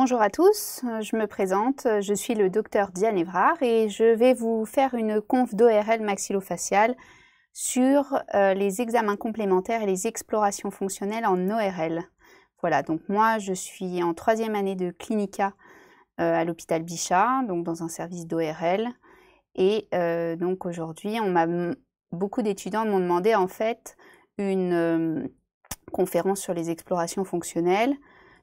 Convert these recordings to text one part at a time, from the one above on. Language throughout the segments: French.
bonjour à tous, je me présente, je suis le docteur Diane Evrard et je vais vous faire une conf d'ORL maxillofaciale sur euh, les examens complémentaires et les explorations fonctionnelles en ORL. Voilà, donc moi je suis en troisième année de clinica euh, à l'hôpital Bichat, donc dans un service d'ORL. Et euh, donc aujourd'hui, beaucoup d'étudiants m'ont demandé en fait une conférence sur les explorations fonctionnelles.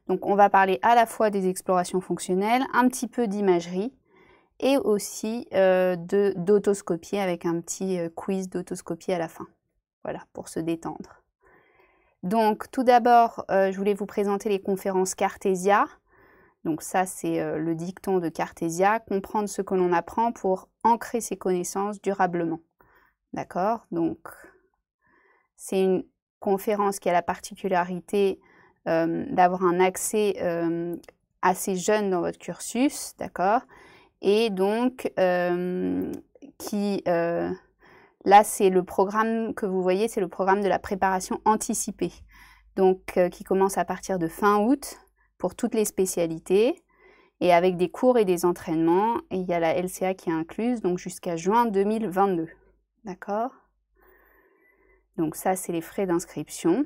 Donc on va parler à la fois des explorations fonctionnelles, un petit peu d'imagerie et aussi euh, d'autoscopie avec un petit euh, quiz d'autoscopie à la fin. Voilà, pour se détendre. Donc tout d'abord, euh, je voulais vous présenter les conférences Cartesia. Donc ça, c'est le dicton de Cartesia, comprendre ce que l'on apprend pour ancrer ses connaissances durablement. D'accord? Donc c'est une conférence qui a la particularité euh, d'avoir un accès euh, assez jeune dans votre cursus, d'accord? Et donc, euh, qui, là, c'est le programme que vous voyez, c'est le programme de la préparation anticipée, donc qui commence à partir de fin août pour toutes les spécialités et avec des cours et des entraînements. Et il y a la LCA qui est incluse, donc jusqu'à juin 2022. D'accord? Donc ça, c'est les frais d'inscription.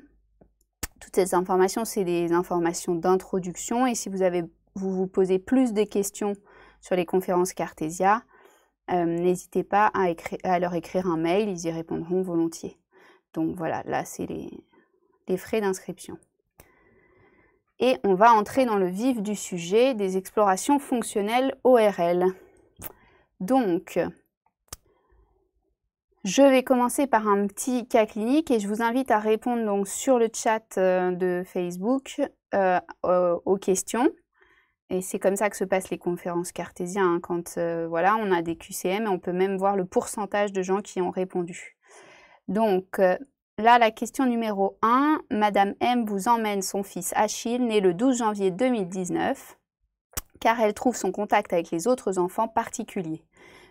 Toutes ces informations, c'est des informations d'introduction. Et si vous, avez, vous vous posez plus de questions sur les conférences Cartesia, euh, n'hésitez pas à, leur écrire un mail, ils y répondront volontiers. Donc voilà, là, c'est les, les frais d'inscription. Et on va entrer dans le vif du sujet des explorations fonctionnelles ORL. Donc, je vais commencer par un petit cas clinique et je vous invite à répondre donc sur le chat euh, de Facebook euh, aux questions. Et c'est comme ça que se passent les conférences cartésiennes. Hein, quand euh, voilà, on a des QCM et on peut même voir le pourcentage de gens qui ont répondu. Donc là, la question numéro 1, Madame M vous emmène son fils Achille, né le 12 janvier 2019, car elle trouve son contact avec les autres enfants particulier.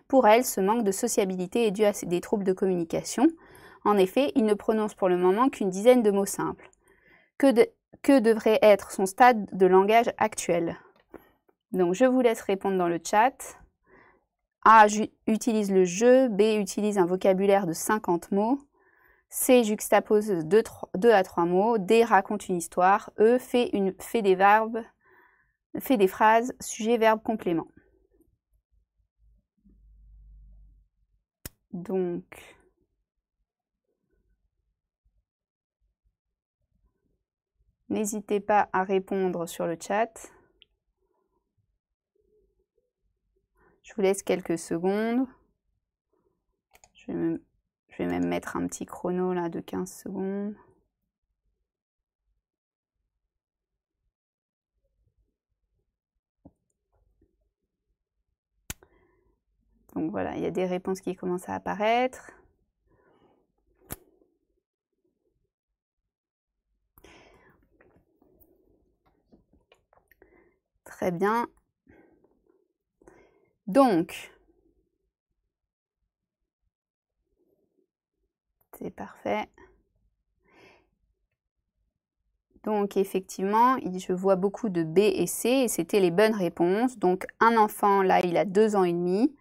Pour elle, ce manque de sociabilité est dû à des troubles de communication. En effet, il ne prononce pour le moment qu'une dizaine de mots simples. Que, devrait être son stade de langage actuel? Donc, je vous laisse répondre dans le chat. A utilise le je, B utilise un vocabulaire de 50 mots, C juxtapose 2, à 3 mots, D raconte une histoire, E fait, fait des verbes, fait des phrases, sujet, verbe, complément. Donc, n'hésitez pas à répondre sur le chat. Je vous laisse quelques secondes. Je vais, même, mettre un petit chrono là de 15 secondes. Donc voilà, il y a des réponses qui commencent à apparaître. Très bien. Donc, c'est parfait. Donc effectivement, je vois beaucoup de B et C et c'était les bonnes réponses. Donc un enfant, là, il a deux ans et demi.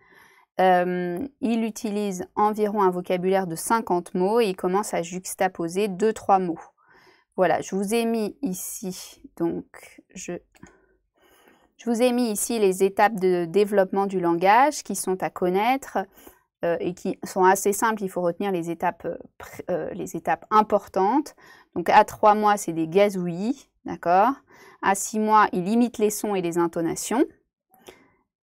Euh, il utilise environ un vocabulaire de 50 mots et il commence à juxtaposer 2-3 mots. Voilà, je vous ai mis ici, donc je, je, vous ai mis ici les étapes de développement du langage qui sont à connaître euh, et qui sont assez simples. Il faut retenir les étapes, euh, les étapes importantes. Donc à 3 mois, c'est des gazouillis, d'accord? À 6 mois, il imite les sons et les intonations.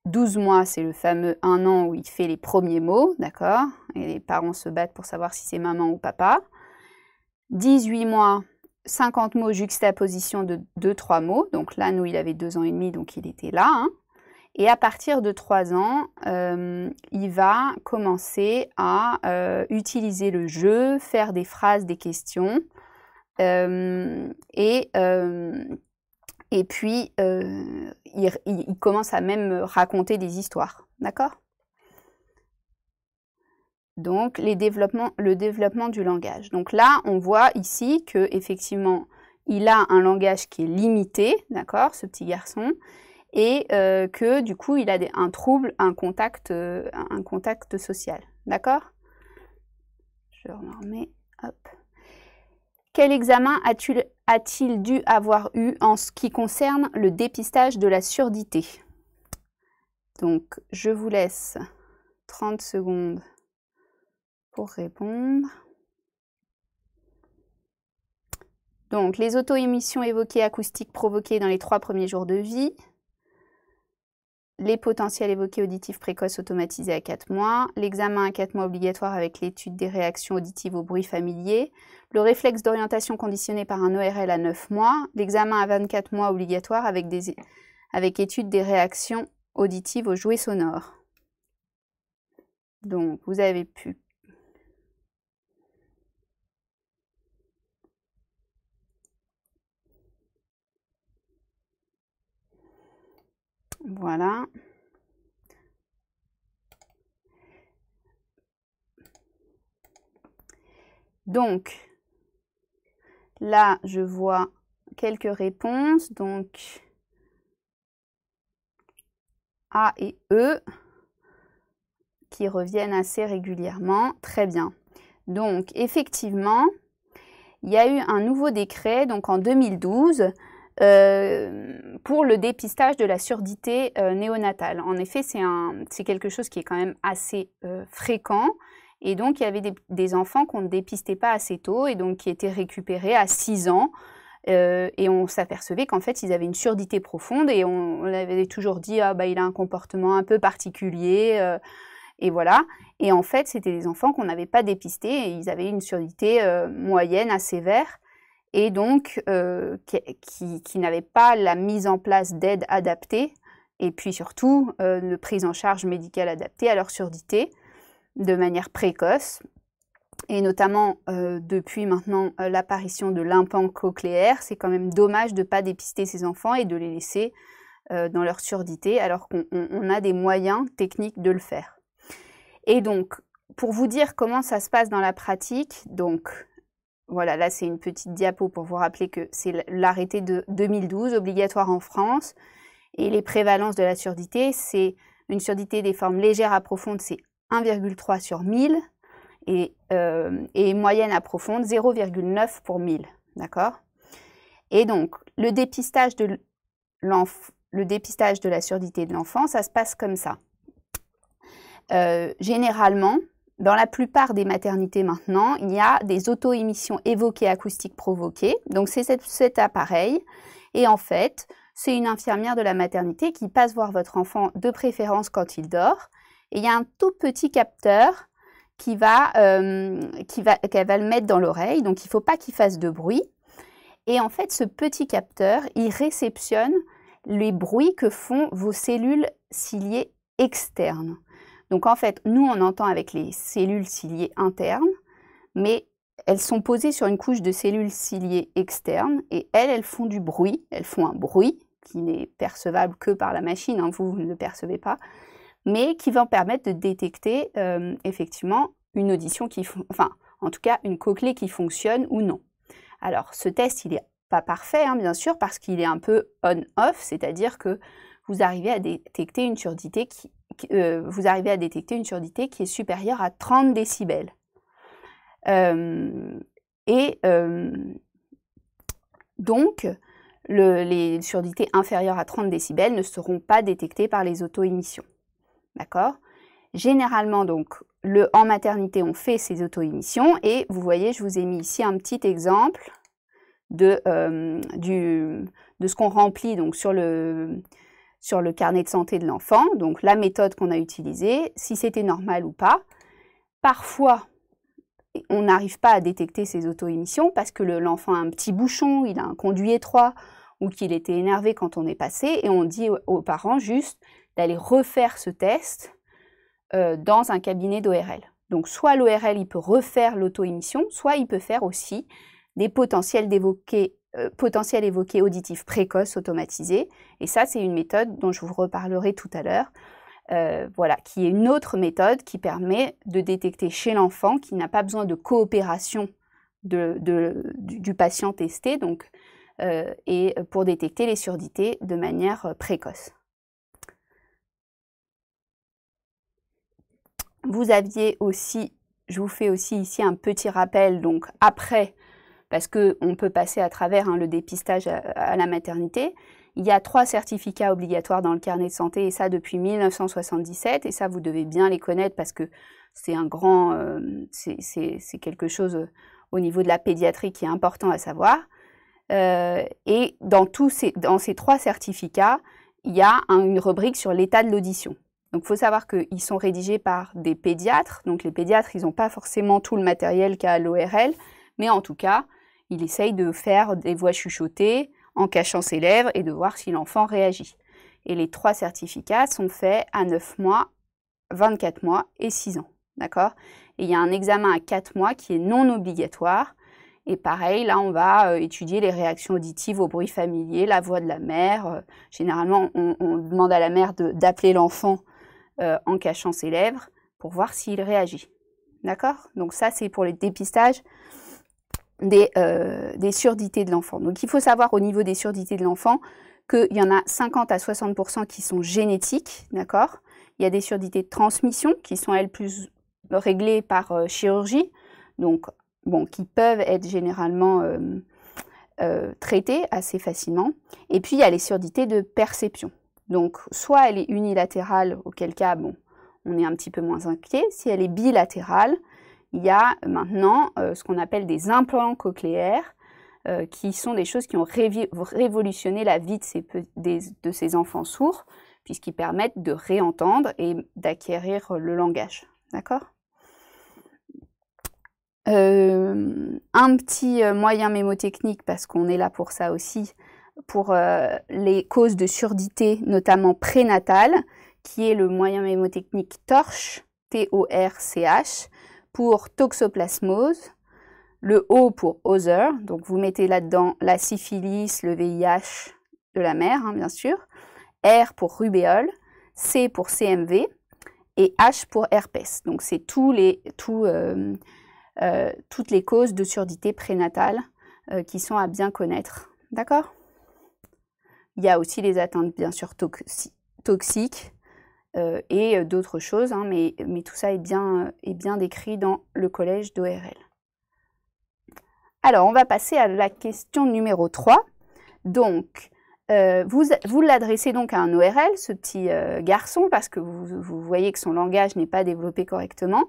12 mois, c'est le fameux un an où il fait les premiers mots, d'accord? Et les parents se battent pour savoir si c'est maman ou papa. 18 mois, 50 mots juxtaposition de 2-3 mots. Donc là, nous, il avait 2 ans et demi, donc il était là. Hein. Et à partir de 3 ans, euh, il va commencer à euh, utiliser le jeu, faire des phrases, des questions. Euh, et et puis, euh, il, commence à même raconter des histoires. D'accord? Donc, le développement du langage. Donc là, on voit ici que effectivement, il a un langage qui est limité, d'accord, ce petit garçon, et euh, que du coup, il a un trouble, un contact, euh, un contact social, d'accord? Je remets, hop. Quel examen a-t-il dû avoir eu en ce qui concerne le dépistage de la surdité? Donc, je vous laisse 30 secondes pour répondre. Donc, les auto-émissions évoquées acoustiques provoquées dans les trois premiers jours de vie, les potentiels évoqués auditifs précoces automatisés à 4 mois, l'examen à 4 mois obligatoire avec l'étude des réactions auditives au bruit familier, le réflexe d'orientation conditionné par un ORL à 9 mois, l'examen à 24 mois obligatoire avec, avec étude des réactions auditives aux jouets sonores. Donc, vous avez pu Voilà. Donc, là, je vois quelques réponses. Donc, A et E qui reviennent assez régulièrement. Très bien. Donc, effectivement, il y a eu un nouveau décret, donc en 2012, euh, pour le dépistage de la surdité euh, néonatale. En effet, c'est quelque chose qui est quand même assez euh, fréquent. Et donc, il y avait des, enfants qu'on ne dépistait pas assez tôt et donc qui étaient récupérés à 6 ans. et on s'apercevait qu'en fait, ils avaient une surdité profonde et on, on avait toujours dit ah, bah, il a un comportement un peu particulier. et voilà. Et en fait, c'était des enfants qu'on n'avait pas dépistés et ils avaient une surdité moyenne à sévère et donc euh, qui, qui, n'avaient pas la mise en place d'aides adaptées et puis surtout euh, de prise en charge médicale adaptée à leur surdité de manière précoce et notamment euh, depuis maintenant l'apparition de l'implant cochléaire, c'est quand même dommage de ne pas dépister ces enfants et de les laisser dans leur surdité alors qu'on a des moyens techniques de le faire. Et donc, pour vous dire comment ça se passe dans la pratique, donc voilà, là c'est une petite diapo pour vous rappeler que c'est l'arrêté de 2012 obligatoire en France. Et les prévalences de la surdité, c'est une surdité des formes légères à profondes, c'est 1,3 sur 1000 et, euh, et moyenne à profonde 0,9 pour 1000. D'accord? Et donc, le dépistage, de le dépistage de la surdité de l'enfant, ça se passe comme ça. Euh, généralement, dans la plupart des maternités maintenant, il y a des auto-émissions évoquées acoustiques provoquées. Donc c'est cet, appareil. Et en fait, c'est une infirmière de la maternité qui passe voir votre enfant de préférence quand il dort. Et il y a un tout petit capteur qui va, euh, qui va, qu'elle va le mettre dans l'oreille. Donc il ne faut pas qu'il fasse de bruit. Et en fait, ce petit capteur, il réceptionne les bruits que font vos cellules ciliées externes. Donc en fait, nous, on entend avec les cellules ciliées internes, mais elles sont posées sur une couche de cellules ciliées externes et elles, elles font du bruit, elles font un bruit qui n'est percevable que par la machine, hein, vous, ne le percevez pas, mais qui va permettre de détecter euh, effectivement une audition qui, enfin, en tout cas, une cochlée qui fonctionne ou non. Alors, ce test, il n'est pas parfait, hein, bien sûr, parce qu'il est un peu on-off, c'est-à-dire que vous arrivez à détecter une surdité qui euh, vous arrivez à détecter une surdité qui est supérieure à 30 décibels. Euh, et euh, donc, les surdités inférieures à 30 décibels ne seront pas détectées par les auto-émissions. D'accord? Généralement, donc, le, en maternité, on fait ces auto-émissions et vous voyez, je vous ai mis ici un petit exemple de, du, de ce qu'on remplit donc, sur le, sur le carnet de santé de l'enfant, donc la méthode qu'on a utilisée, si c'était normal ou pas. Parfois, on n'arrive pas à détecter ces auto-émissions parce que l'enfant a un petit bouchon, il a un conduit étroit ou qu'il était énervé quand on est passé et on dit aux parents juste d'aller refaire ce test euh, dans un cabinet d'ORL. Donc soit l'ORL il peut refaire l'auto-émission, soit il peut faire aussi des potentiels d'évoquer euh, potentiel évoqué auditif précoce automatisé. Et ça, c'est une méthode dont je vous reparlerai tout à l'heure. Euh, voilà, qui est une autre méthode qui permet de détecter chez l'enfant qui n'a pas besoin de coopération du, patient testé. Donc, et pour détecter les surdités de manière précoce. Vous aviez aussi, je vous fais aussi ici un petit rappel, donc après, parce qu'on peut passer à travers hein, le dépistage à, la maternité, il y a trois certificats obligatoires dans le carnet de santé, et ça depuis 1977, et ça vous devez bien les connaître parce que c'est un grand, euh, c'est quelque chose au niveau de la pédiatrie qui est important à savoir. Euh, et dans, tous ces, dans ces trois certificats, il y a une rubrique sur l'état de l'audition. Donc il faut savoir qu'ils sont rédigés par des pédiatres. Donc les pédiatres, ils n'ont pas forcément tout le matériel qu'a l'ORL, mais en tout cas, il essaye de faire des voix chuchotées en cachant ses lèvres et de voir si l'enfant réagit. Et les trois certificats sont faits à 9 mois, 24 mois et 6 ans. D'accord? Et il y a un examen à 4 mois qui est non obligatoire. Et pareil, là, on va euh, étudier les réactions auditives au bruit familier, la voix de la mère. Euh, généralement, on, demande à la mère d'appeler l'enfant euh, en cachant ses lèvres pour voir s'il réagit. D'accord? Donc ça, c'est pour les dépistages des, des surdités de l'enfant. Donc il faut savoir au niveau des surdités de l'enfant qu'il y en a 50 à 60% qui sont génétiques, d'accord? Il y a des surdités de transmission qui sont, elles, plus réglées par euh, chirurgie, donc bon, qui peuvent être généralement euh, euh, traitées assez facilement. Et puis il y a les surdités de perception. Donc soit elle est unilatérale, auquel cas bon, on est un petit peu moins inquiet. Si elle est bilatérale, il y a maintenant ce qu'on appelle des implants cochléaires, qui sont des choses qui ont révolutionné la vie de ces, enfants sourds, puisqu'ils permettent de réentendre et d'acquérir le langage. D'accord? Euh, un petit euh, moyen mémotechnique, parce qu'on est là pour ça aussi, pour euh, les causes de surdité, notamment prénatale, qui est le moyen mémotechnique TORCH, T-O-R-C-H, pour toxoplasmose, le O pour other, donc vous mettez là-dedans la syphilis, le VIH de la mère, hein, bien sûr, R pour rubéole, C pour CMV, et H pour herpès. Donc c'est tout, euh, toutes les causes de surdité prénatale euh, qui sont à bien connaître. D'accord? Il y a aussi les atteintes bien sûr toxiques euh, et d'autres choses, hein, mais, tout ça est bien, est bien décrit dans le collège d'ORL. Alors, on va passer à la question numéro 3. Donc, vous, vous l'adressez donc à un ORL, ce petit garçon, parce que vous, voyez que son langage n'est pas développé correctement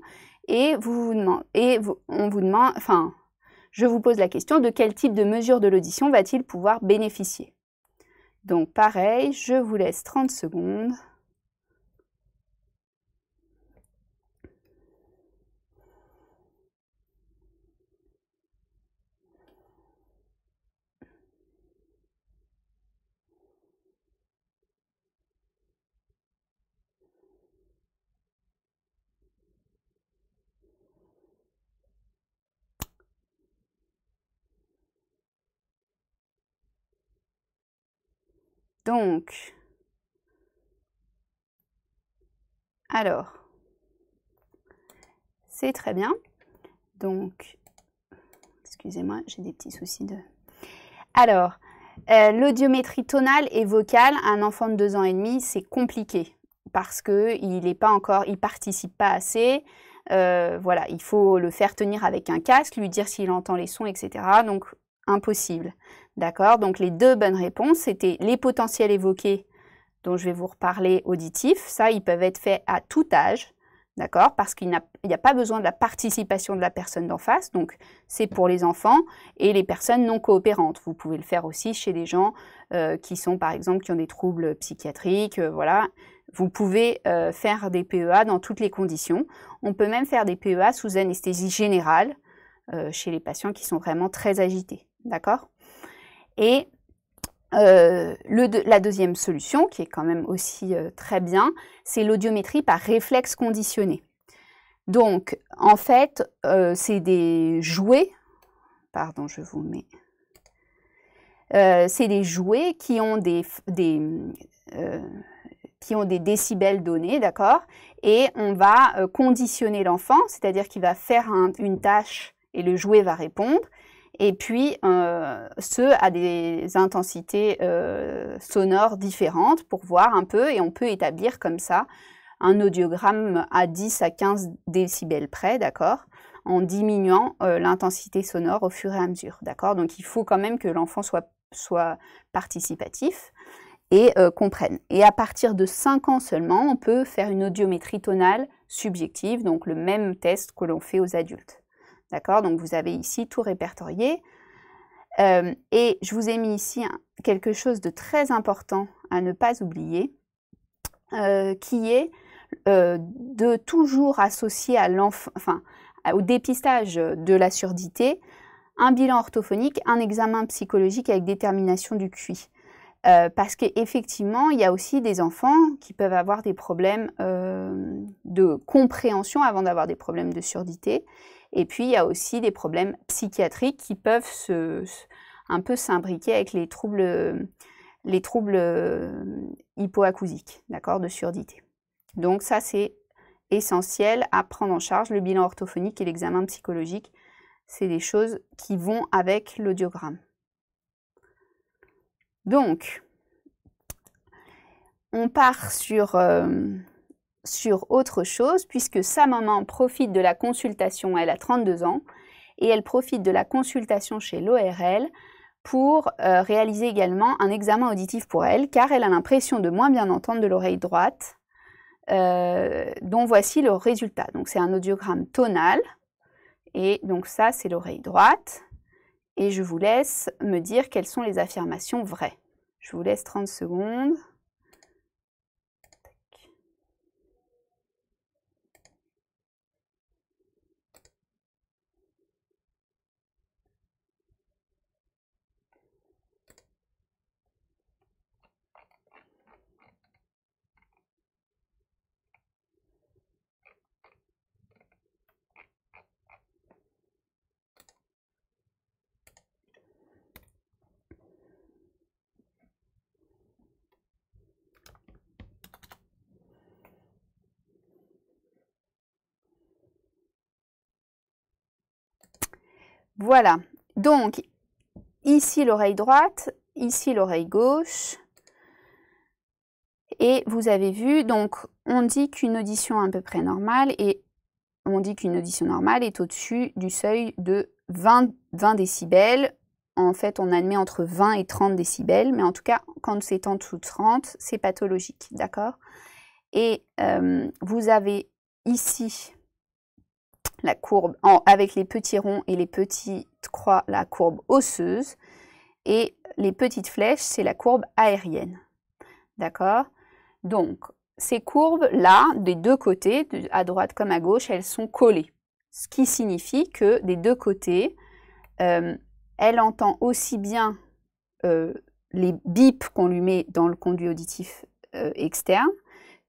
et on vous demande, enfin, je vous pose la question de quel type de mesure de l'audition va-t-il pouvoir bénéficier? Donc pareil, je vous laisse 30 secondes. Donc, alors, c'est très bien. Donc, excusez-moi, j'ai des petits soucis de... Alors, euh, l'audiométrie tonale et vocale, un enfant de deux ans et demi, c'est compliqué parce qu'il n'est pas encore, il participe pas assez. Euh, voilà, il faut le faire tenir avec un casque, lui dire s'il entend les sons, etc. Donc, impossible. D'accord? Donc les deux bonnes réponses, c'était les potentiels évoqués dont je vais vous reparler auditifs. Ça, ils peuvent être faits à tout âge. D'accord? Parce qu'il n'y a, pas besoin de la participation de la personne d'en face. Donc, c'est pour les enfants et les personnes non coopérantes. Vous pouvez le faire aussi chez des gens euh, qui sont, par exemple, qui ont des troubles psychiatriques. Euh, voilà. Vous pouvez euh, faire des PEA dans toutes les conditions. On peut même faire des PEA sous anesthésie générale chez les patients qui sont vraiment très agités. D'accord? Et euh, la deuxième solution, qui est quand même aussi euh, très bien, c'est l'audiométrie par réflexe conditionné. Donc, en fait, euh, c'est des jouets, pardon, je vous mets, c'est des jouets qui ont des, qui ont des décibels donnés, d'accord? Et on va conditionner l'enfant, c'est-à-dire qu'il va faire une tâche et le jouet va répondre. Et puis euh, ceux à des intensités euh, sonores différentes pour voir un peu, et on peut établir comme ça un audiogramme à 10 à 15 décibels près, d'accord en diminuant euh, l'intensité sonore au fur et à mesure, d'accord Donc il faut quand même que l'enfant soit, soit participatif et comprenne. Et à partir de 5 ans seulement, on peut faire une audiométrie tonale subjective, donc le même test que l'on fait aux adultes. D'accord? Donc vous avez ici tout répertorié. Euh, et je vous ai mis ici quelque chose de très important à ne pas oublier, euh, qui est euh, de toujours associer au dépistage de la surdité un bilan orthophonique, un examen psychologique avec détermination du QI. parce qu'effectivement, il y a aussi des enfants qui peuvent avoir des problèmes de compréhension avant d'avoir des problèmes de surdité. Et puis, il y a aussi des problèmes psychiatriques qui peuvent se, un peu s'imbriquer avec les troubles, les troubles euh, hypoacousiques, d'accord, de surdité. Donc ça, c'est essentiel à prendre en charge. Le bilan orthophonique et l'examen psychologique, c'est des choses qui vont avec l'audiogramme. Donc, on part sur... Euh, sur autre chose, puisque sa maman profite de la consultation, elle a 32 ans, et elle profite de la consultation chez l'ORL pour euh, réaliser également un examen auditif pour elle, car elle a l'impression de moins bien entendre de l'oreille droite, euh, dont voici le résultat. Donc c'est un audiogramme tonal, et donc ça c'est l'oreille droite, et je vous laisse me dire quelles sont les affirmations vraies. Je vous laisse 30 secondes. Voilà, donc ici l'oreille droite, ici l'oreille gauche. Et vous avez vu, donc on dit qu'une audition à peu près normale et on dit qu'une audition normale est au-dessus du seuil de 20, 20 décibels. En fait, on admet entre 20 et 30 décibels, mais en tout cas, quand c'est en dessous de 30, c'est pathologique, d'accord? Et euh, vous avez ici la courbe avec les petits ronds et les petites croix, la courbe osseuse. Et les petites flèches, c'est la courbe aérienne. D'accord? Donc, ces courbes-là, des deux côtés, à droite comme à gauche, elles sont collées. Ce qui signifie que des deux côtés, euh, elle entend aussi bien euh, les bips qu'on lui met dans le conduit auditif euh, externe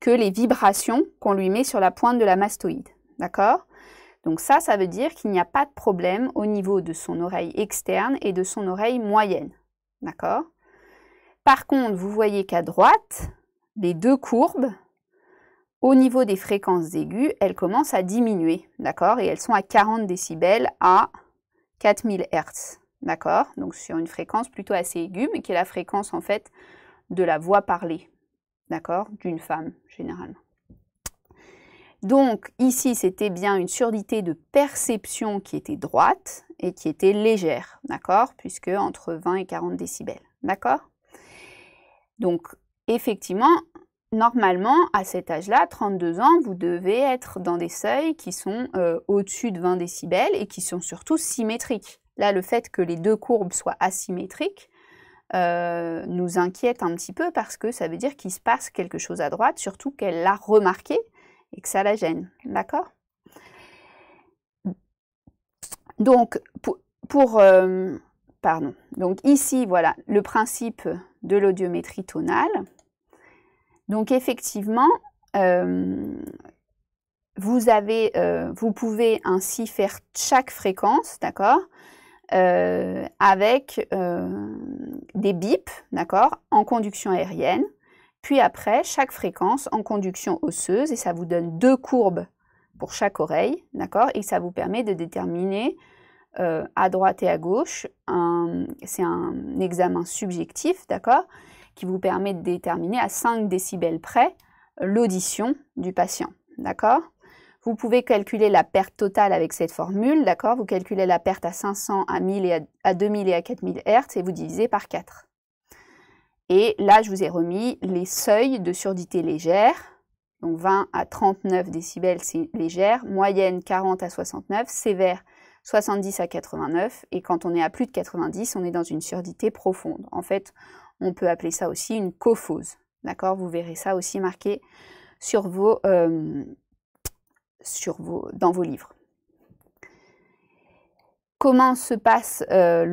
que les vibrations qu'on lui met sur la pointe de la mastoïde. D'accord? Donc ça, ça veut dire qu'il n'y a pas de problème au niveau de son oreille externe et de son oreille moyenne. D'accord? Par contre, vous voyez qu'à droite, les deux courbes, au niveau des fréquences aiguës, elles commencent à diminuer. D'accord? Et elles sont à 40 décibels à 4000 Hz. D'accord? Donc sur une fréquence plutôt assez aiguë, mais qui est la fréquence en fait de la voix parlée. D'accord? D'une femme, généralement. Donc ici, c'était bien une surdité de perception qui était droite et qui était légère, d'accord Puisque entre 20 et 40 décibels, d'accord? Donc effectivement, normalement, à cet âge-là, 32 ans, vous devez être dans des seuils qui sont euh, au-dessus de 20 décibels et qui sont surtout symétriques. Là, le fait que les deux courbes soient asymétriques euh, nous inquiète un petit peu parce que ça veut dire qu'il se passe quelque chose à droite, surtout qu'elle l'a remarqué et que ça la gêne. D'accord? Donc, pour, euh, pardon. Donc ici, voilà, le principe de l'audiométrie tonale. Donc effectivement, euh, vous, avez, euh, vous pouvez ainsi faire chaque fréquence, d'accord? Avec des bips, d'accord, en conduction aérienne. Puis après, chaque fréquence en conduction osseuse, et ça vous donne deux courbes pour chaque oreille, d'accord? Et ça vous permet de déterminer euh, à droite et à gauche. C'est un examen subjectif, d'accord, qui vous permet de déterminer à 5 décibels près l'audition du patient, d'accord? Vous pouvez calculer la perte totale avec cette formule, d'accord? Vous calculez la perte à 500, à 1000 et à, 2000 et à 4000 Hz et vous divisez par 4. Et là, je vous ai remis les seuils de surdité légère. Donc 20 à 39 décibels, c'est légère. Moyenne 40 à 69. Sévère 70 à 89. Et quand on est à plus de 90, on est dans une surdité profonde. En fait, on peut appeler ça aussi une cophose. D'accord? Vous verrez ça aussi marqué sur vos, euh, sur vos, dans vos livres. Comment se passe euh,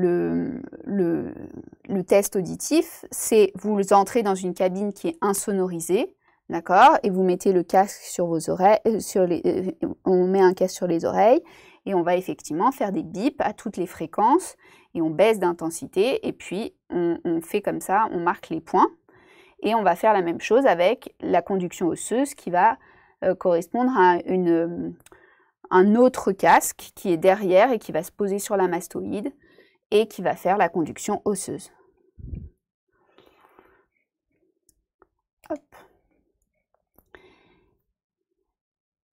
le, test auditif C'est vous entrez dans une cabine qui est insonorisée, d'accord Et vous mettez le casque sur vos oreilles, euh, les, on met un casque sur les oreilles et on va effectivement faire des bips à toutes les fréquences et on baisse d'intensité et puis on, fait comme ça, on marque les points et on va faire la même chose avec la conduction osseuse qui va euh, correspondre à une, un autre casque qui est derrière et qui va se poser sur la mastoïde et qui va faire la conduction osseuse.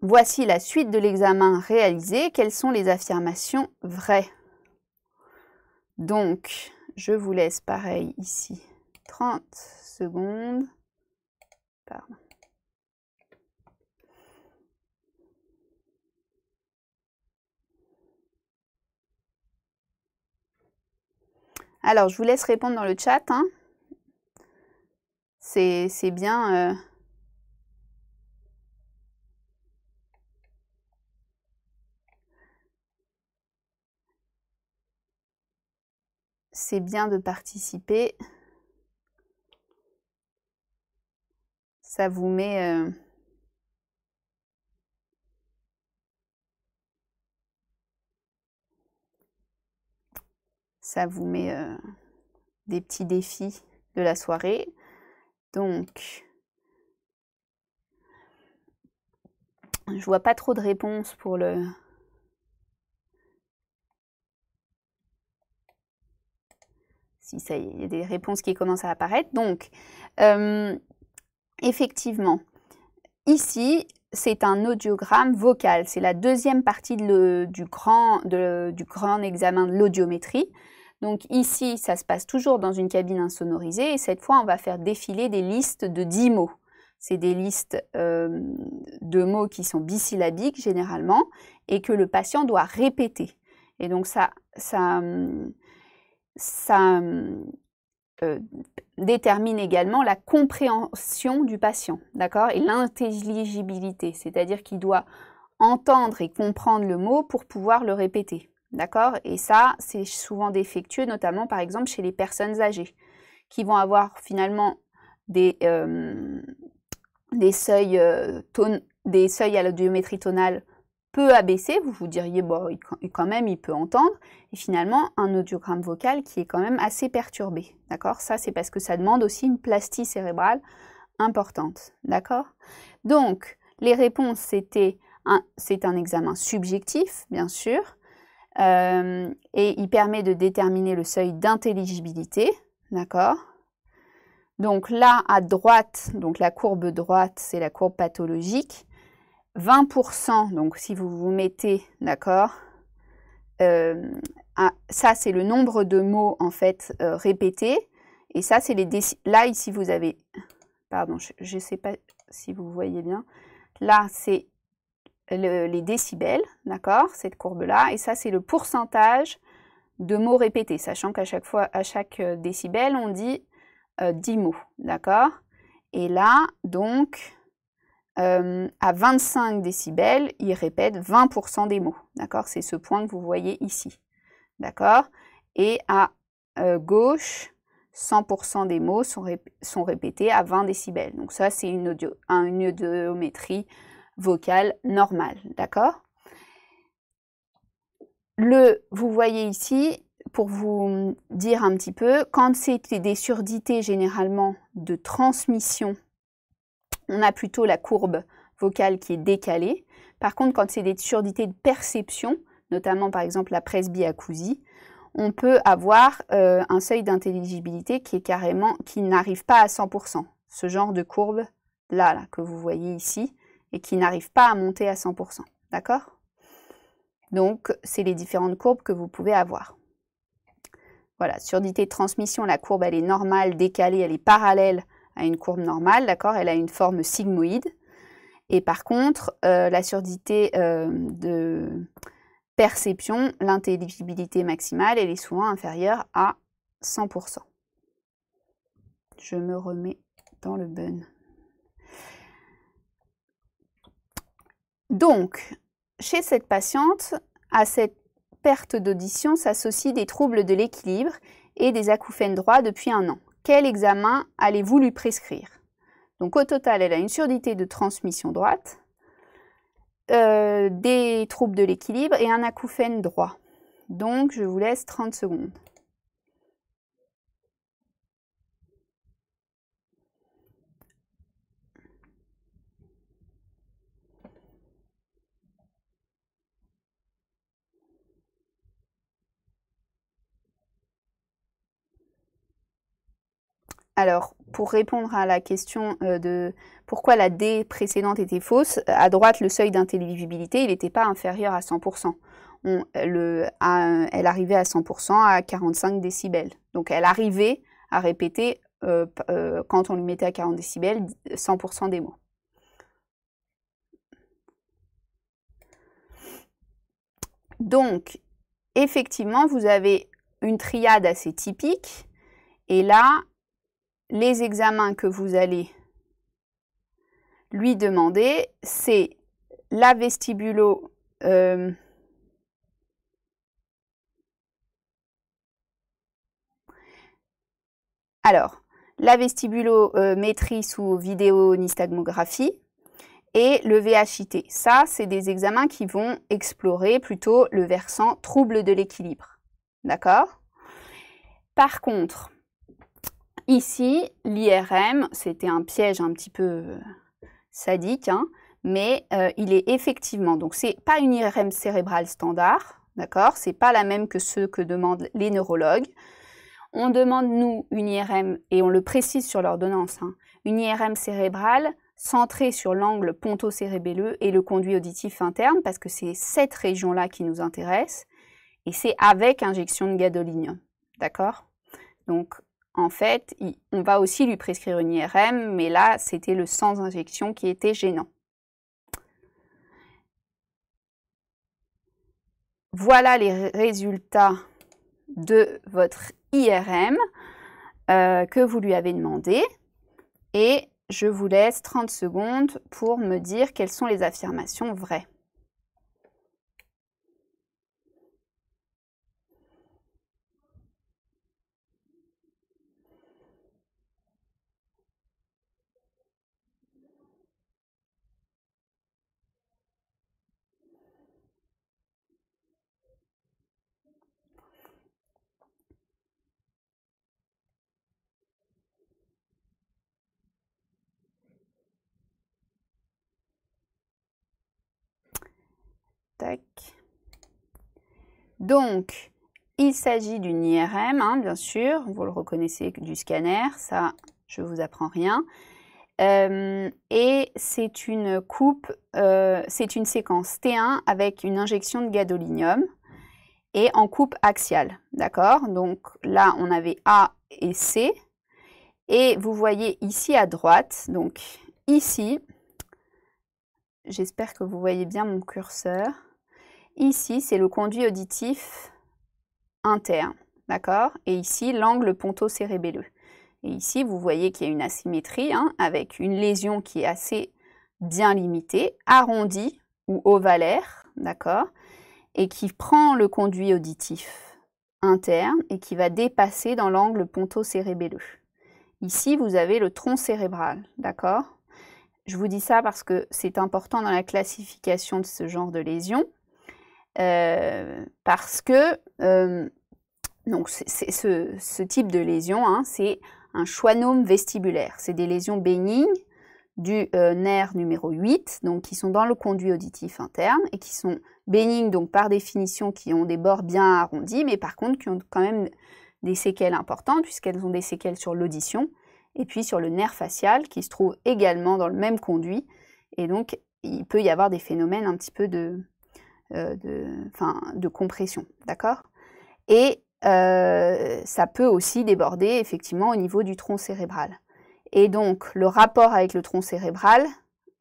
Voici la suite de l'examen réalisé. Quelles sont les affirmations vraies? Donc, je vous laisse pareil ici 30 secondes. Alors, je vous laisse répondre dans le chat. Hein. C'est bien. Euh, c'est bien de participer. Ça vous met... Euh, ça vous met euh, des petits défis de la soirée. Donc, je vois pas trop de réponses pour le, si ça y est, il y a des réponses qui commencent à apparaître. Donc, euh, effectivement, ici, c'est un audiogramme vocal. C'est la deuxième partie du, grand, du grand examen de l'audiométrie. Donc ici, ça se passe toujours dans une cabine insonorisée et cette fois, on va faire défiler des listes de 10 mots. C'est des listes euh, de mots qui sont bisyllabiques généralement et que le patient doit répéter. Et donc ça, ça, ça euh, détermine également la compréhension du patient, d'accord, et l'intelligibilité, c'est-à-dire qu'il doit entendre et comprendre le mot pour pouvoir le répéter, d'accord? Et ça, c'est souvent défectueux, notamment par exemple chez les personnes âgées, qui vont avoir finalement des, euh, seuils, euh, des seuils à l'audiométrie tonale peu abaissé, vous vous diriez, bon, quand même, il peut entendre, et finalement, un audiogramme vocal qui est quand même assez perturbé, d'accord? Ça, c'est parce que ça demande aussi une plastie cérébrale importante, d'accord? Donc, les réponses, c'était c'est un examen subjectif, bien sûr, euh, et il permet de déterminer le seuil d'intelligibilité, d'accord? Donc là, à droite, donc la courbe droite, c'est la courbe pathologique, 20%, donc si vous vous mettez, d'accord, euh, ça c'est le nombre de mots en fait euh, répétés, et ça c'est les là ici vous avez, pardon, je ne sais pas si vous voyez bien, là c'est les décibels, d'accord, cette courbe-là, et ça c'est le pourcentage de mots répétés, sachant qu'à chaque fois, à chaque euh, décibel, on dit 10 mots, d'accord Et là, donc, euh, à 25 décibels, il répète 20% des mots. D'accord C'est ce point que vous voyez ici. D'accord Et à euh, gauche, 100% des mots sont, sont, répétés à 20 décibels. Donc ça, c'est une, audio, une audiométrie vocale normale. D'accord? Le, vous voyez ici, pour vous dire un petit peu, quand c'est des surdités généralement de transmission on a plutôt la courbe vocale qui est décalée. Par contre, quand c'est des surdités de perception, notamment par exemple la presbyacousie, on peut avoir euh, un seuil d'intelligibilité qui est carrément, qui n'arrive pas à 100%. Ce genre de courbe là que vous voyez ici, et qui n'arrive pas à monter à 100%. D'accord? Donc, c'est les différentes courbes que vous pouvez avoir. Voilà, surdité de transmission, la courbe, elle est normale, décalée, elle est parallèle à une courbe normale, d'accord? Elle a une forme sigmoïde. Et par contre, euh, la surdité euh, de perception, l'intelligibilité maximale, elle est souvent inférieure à 100%. Je me remets dans le bun. Donc, chez cette patiente, à cette perte d'audition s'associent des troubles de l'équilibre et des acouphènes droits depuis un an. Quel examen allez-vous lui prescrire? Donc au total, elle a une surdité de transmission droite, euh, des troubles de l'équilibre et un acouphène droit. Donc je vous laisse 30 secondes. Alors, pour répondre à la question euh, de pourquoi la D précédente était fausse, à droite, le seuil d'intelligibilité, il n'était pas inférieur à 100%. elle arrivait à 100% à 45 décibels. Donc, elle arrivait à répéter, euh, euh, quand on lui mettait à 40 décibels, 100% des mots. Donc, effectivement, vous avez une triade assez typique. Et là, les examens que vous allez lui demander, c'est la vestibulo... Euh, alors, la vestibulométrie sous vidéo-nystagmographie et le VHIT. Ça, c'est des examens qui vont explorer plutôt le versant trouble de l'équilibre. D'accord? Par contre, Ici, l'IRM, c'était un piège un petit peu euh, sadique, hein, mais euh, il est effectivement, donc c'est pas une IRM cérébrale standard, d'accord C'est pas la même que ceux que demandent les neurologues. On demande, nous, une IRM, et on le précise sur l'ordonnance, hein, une IRM cérébrale centrée sur l'angle ponto-cérébelleux et le conduit auditif interne, parce que c'est cette région-là qui nous intéresse, et c'est avec injection de gadolinium, d'accord? Donc, en fait, on va aussi lui prescrire une IRM, mais là, c'était le sans injection qui était gênant. Voilà les résultats de votre IRM euh, que vous lui avez demandé. Et je vous laisse 30 secondes pour me dire quelles sont les affirmations vraies. Donc, il s'agit d'une IRM, hein, bien sûr, vous le reconnaissez du scanner, ça, je ne vous apprends rien. Euh, et c'est une coupe, euh, c'est une séquence T1 avec une injection de gadolinium et en coupe axiale, d'accord? Donc là, on avait A et C. Et vous voyez ici à droite, donc ici, j'espère que vous voyez bien mon curseur. Ici, c'est le conduit auditif interne, d'accord? Et ici, l'angle ponto-cérébelleux. Et ici, vous voyez qu'il y a une asymétrie hein, avec une lésion qui est assez bien limitée, arrondie ou ovalaire, d'accord? Et qui prend le conduit auditif interne et qui va dépasser dans l'angle ponto-cérébelleux. Ici, vous avez le tronc cérébral, d'accord? Je vous dis ça parce que c'est important dans la classification de ce genre de lésion. Euh, parce que euh, donc ce, type de lésion, hein, c'est un schwannome vestibulaire. C'est des lésions bénignes du euh, nerf numéro 8, donc qui sont dans le conduit auditif interne et qui sont bénignes, donc par définition, qui ont des bords bien arrondis, mais par contre qui ont quand même des séquelles importantes, puisqu'elles ont des séquelles sur l'audition, et puis sur le nerf facial, qui se trouve également dans le même conduit, et donc il peut y avoir des phénomènes un petit peu de, euh, de, compression, d'accord? Et euh, ça peut aussi déborder effectivement au niveau du tronc cérébral. Et donc, le rapport avec le tronc cérébral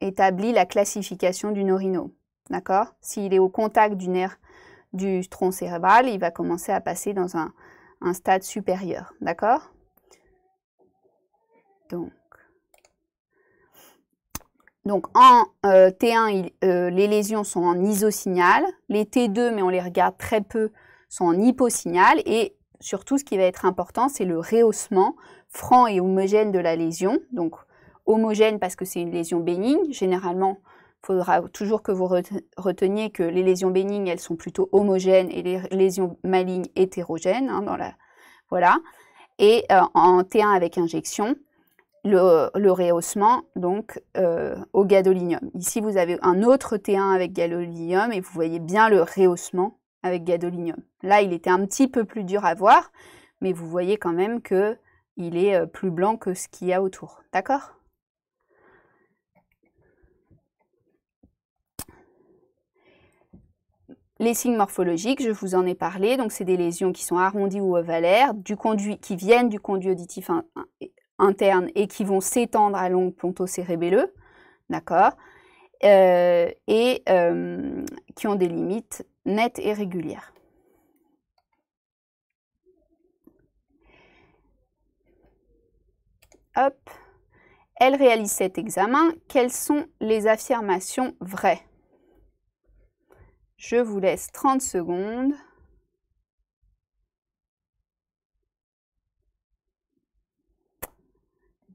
établit la classification du neurinome. D'accord? S'il est au contact du nerf du tronc cérébral, il va commencer à passer dans un, stade supérieur. D'accord? Donc, donc, en euh, T1, euh, les lésions sont en isosignal. Les T2, mais on les regarde très peu, sont en hyposignal. Et surtout, ce qui va être important, c'est le rehaussement franc et homogène de la lésion. Donc homogène parce que c'est une lésion bénigne. Généralement, il faudra toujours que vous reteniez que les lésions bénignes, elles sont plutôt homogènes et les lésions malignes hétérogènes. Hein. Voilà. Et euh, en T1 avec injection, le, rehaussement donc euh, au gadolinium. Ici, vous avez un autre T1 avec gadolinium et vous voyez bien le rehaussement avec gadolinium. Là, il était un petit peu plus dur à voir, mais vous voyez quand même que il est euh, plus blanc que ce qu'il y a autour. D'accord? Les signes morphologiques, je vous en ai parlé, donc c'est des lésions qui sont arrondies ou ovalaires, qui viennent du conduit auditif interne et qui vont s'étendre à l'ongle ponto-cérébelleux, d'accord euh, Et euh, qui ont des limites nettes et régulières. Hop. Elle réalise cet examen. Quelles sont les affirmations vraies? Je vous laisse 30 secondes.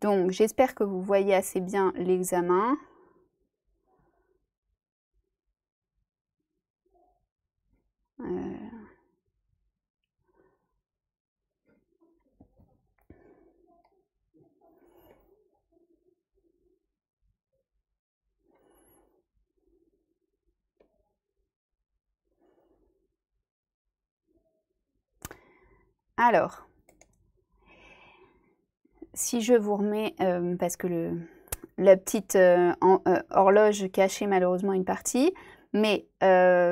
Donc, j'espère que vous voyez assez bien l'examen. Euh, Alors, si je vous remets, euh, parce que la petite euh, euh, horloge cachait malheureusement une partie, mais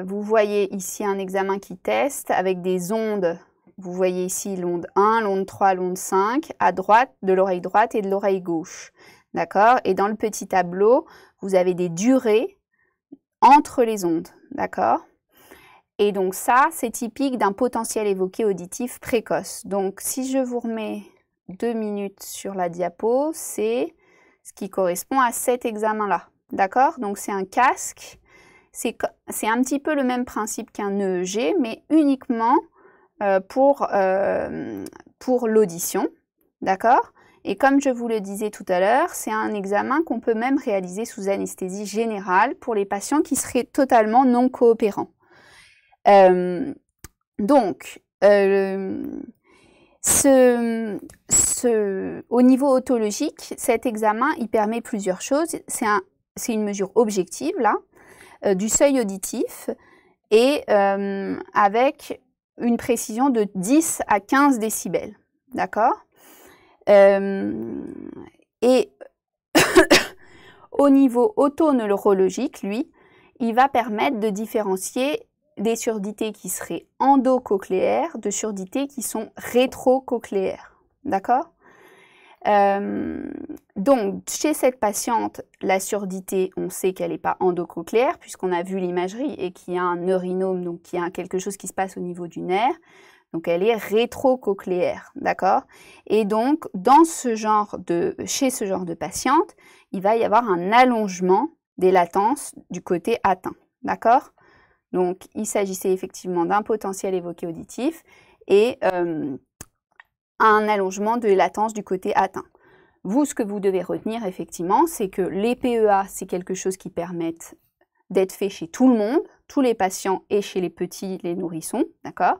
vous voyez ici un examen qui teste avec des ondes. Vous voyez ici l'onde 1, l'onde 3, l'onde 5, à droite de l'oreille droite et de l'oreille gauche. D'accord? Et dans le petit tableau, vous avez des durées entre les ondes. D'accord? Et donc ça, c'est typique d'un potentiel évoqué auditif précoce. Donc si je vous remets deux minutes sur la diapo, c'est ce qui correspond à cet examen-là. D'accord? Donc c'est un casque. C'est un petit peu le même principe qu'un EEG, mais uniquement euh, pour, euh, pour l'audition. D'accord? Et comme je vous le disais tout à l'heure, c'est un examen qu'on peut même réaliser sous anesthésie générale pour les patients qui seraient totalement non coopérants. Euh, donc, euh, au niveau autologique, cet examen, il permet plusieurs choses. C'est une mesure objective, là, euh, du seuil auditif, et avec une précision de 10 à 15 décibels. D'accord? Et au niveau autoneurologique, lui, il va permettre de différencier des surdités qui seraient endocochléaires de surdités qui sont rétrocochléaires. D'accord? Euh, donc, chez cette patiente, la surdité, on sait qu'elle n'est pas endocochléaire, puisqu'on a vu l'imagerie et qu'il y a un neurinome, donc qu'il y a quelque chose qui se passe au niveau du nerf. Donc, elle est rétrocochléaire, d'accord? Et donc, dans ce genre de, chez ce genre de patiente, il va y avoir un allongement des latences du côté atteint, d'accord? Donc, il s'agissait effectivement d'un potentiel évoqué auditif et euh, un allongement de latence du côté atteint. Vous, ce que vous devez retenir effectivement, c'est que les PEA, c'est quelque chose qui permet d'être fait chez tout le monde, tous les patients et chez les petits, les nourrissons, d'accord?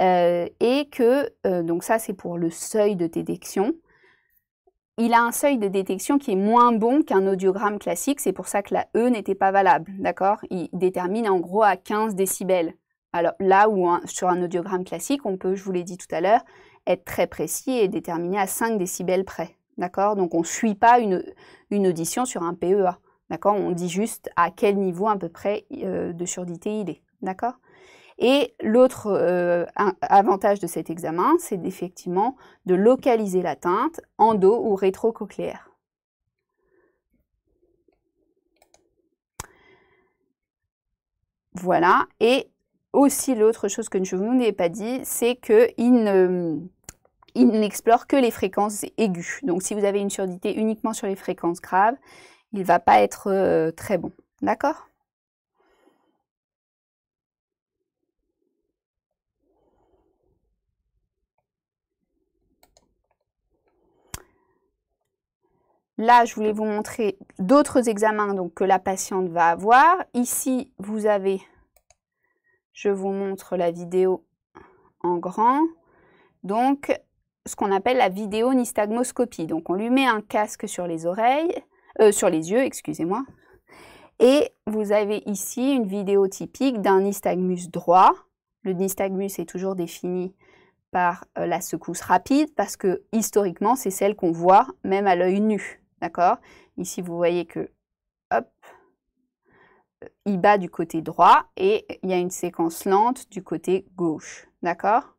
Euh, Et que, euh, donc ça c'est pour le seuil de détection, il a un seuil de détection qui est moins bon qu'un audiogramme classique, c'est pour ça que la E n'était pas valable, d'accord? Il détermine en gros à 15 décibels. Alors là où sur un audiogramme classique, on peut, je vous l'ai dit tout à l'heure, être très précis et déterminer à 5 décibels près, d'accord? Donc on ne suit pas une, audition sur un PEA, d'accord? On dit juste à quel niveau à peu près euh, de surdité il est, d'accord? Et l'autre euh, avantage de cet examen, c'est effectivement de localiser l'atteinte endo ou rétrocochléaire. Voilà, et aussi l'autre chose que je ne vous ai pas dit, c'est qu'il n'explore que les fréquences aiguës. Donc si vous avez une surdité uniquement sur les fréquences graves, il ne va pas être euh, très bon. D'accord? Là, je voulais vous montrer d'autres examens donc, que la patiente va avoir. Ici, vous avez, je vous montre la vidéo en grand. Donc, ce qu'on appelle la vidéo nystagmoscopie. Donc, on lui met un casque sur les oreilles, euh, sur les yeux, excusez-moi. Et vous avez ici une vidéo typique d'un nystagmus droit. Le nystagmus est toujours défini par euh, la secousse rapide parce que historiquement, c'est celle qu'on voit même à l'œil nu. D'accord? Ici, vous voyez que, hop, euh, il bat du côté droit et il y a une séquence lente du côté gauche. D'accord?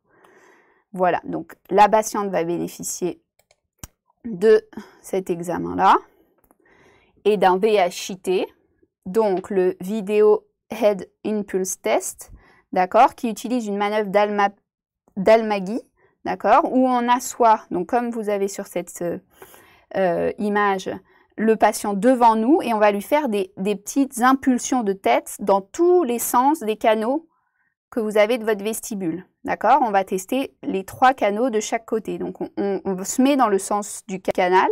Voilà, donc la patiente va bénéficier de cet examen-là et d'un VHIT, donc le Video Head Impulse Test, d'accord, qui utilise une manœuvre d'Almagui, d'accord, où on assoit, donc comme vous avez sur cette euh, euh, image le patient devant nous et on va lui faire des, petites impulsions de tête dans tous les sens des canaux que vous avez de votre vestibule. D'accord? On va tester les trois canaux de chaque côté. Donc on, on, se met dans le sens du canal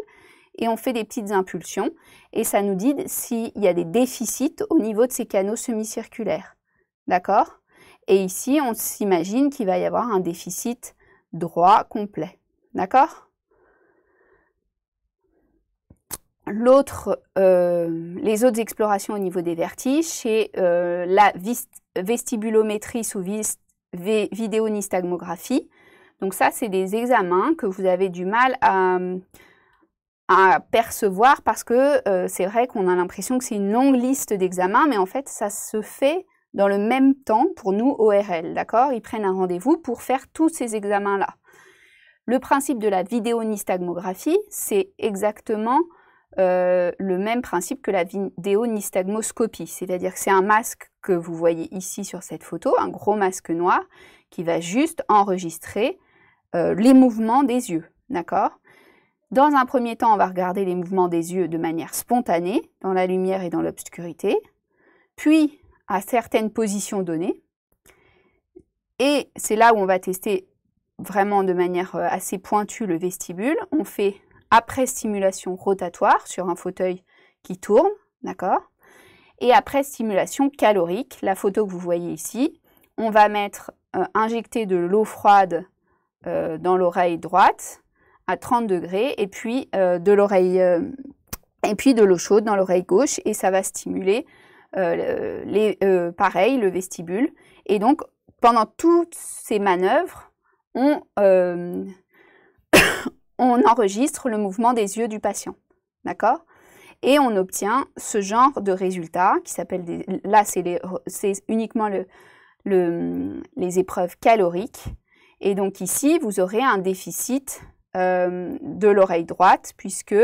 et on fait des petites impulsions et ça nous dit s'il y a des déficits au niveau de ces canaux semi-circulaires. D'accord? Et ici, on s'imagine qu'il va y avoir un déficit droit complet. D'accord? L'autre, euh, les autres explorations au niveau des vertiges, c'est euh, la vestibulométrie sous vidéonystagmographie. Donc ça, c'est des examens que vous avez du mal à, percevoir parce que euh, c'est vrai qu'on a l'impression que c'est une longue liste d'examens, mais en fait, ça se fait dans le même temps pour nous ORL, d'accord? Ils prennent un rendez-vous pour faire tous ces examens-là. Le principe de la vidéonystagmographie, c'est exactement euh, le même principe que la vidéonystagmoscopie, c'est-à-dire que c'est un masque que vous voyez ici sur cette photo, un gros masque noir, qui va juste enregistrer euh, les mouvements des yeux, Dans un premier temps, on va regarder les mouvements des yeux de manière spontanée, dans la lumière et dans l'obscurité, puis à certaines positions données, et c'est là où on va tester vraiment de manière euh, assez pointue le vestibule. On fait après stimulation rotatoire sur un fauteuil qui tourne, d'accord? Et après stimulation calorique, la photo que vous voyez ici, on va mettre, euh, injecter de l'eau froide euh, dans l'oreille droite à 30 degrés et puis euh, et puis de l'eau chaude dans l'oreille gauche et ça va stimuler les, pareil le vestibule. Et donc pendant toutes ces manœuvres, on on enregistre le mouvement des yeux du patient. D'accord? Et on obtient ce genre de résultat qui s'appelle, là c'est uniquement les épreuves caloriques. Et donc ici, vous aurez un déficit euh, de l'oreille droite puisque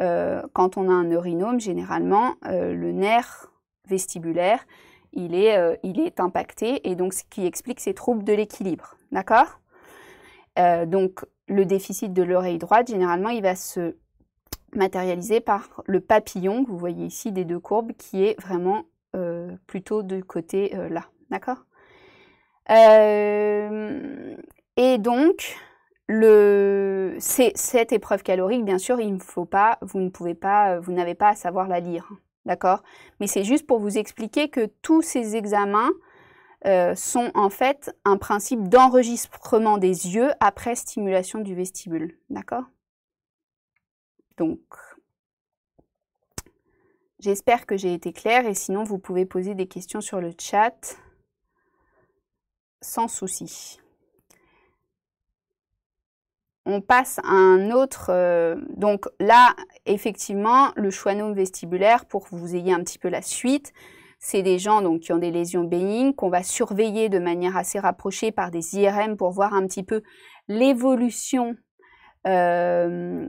euh, quand on a un neurinome, généralement, euh, le nerf vestibulaire, il est, il est impacté et donc ce qui explique ces troubles de l'équilibre. D'accord? Donc le déficit de l'oreille droite, généralement, il va se matérialiser par le papillon que vous voyez ici des deux courbes qui est vraiment euh, plutôt de côté euh, là. D'accord? Euh, Et donc, le, cette épreuve calorique, bien sûr, il ne faut pas, vous ne pouvez pas, vous n'avez pas à savoir la lire. D'accord? Mais c'est juste pour vous expliquer que tous ces examens euh, sont en fait un principe d'enregistrement des yeux après stimulation du vestibule. D'accord? Donc, j'espère que j'ai été claire et sinon vous pouvez poser des questions sur le chat sans souci. On passe à un autre. Euh, donc là, effectivement, le schwannome vestibulaire, pour que vous ayez un petit peu la suite, c'est des gens donc, qui ont des lésions bénignes qu'on va surveiller de manière assez rapprochée par des IRM pour voir un petit peu l'évolution euh,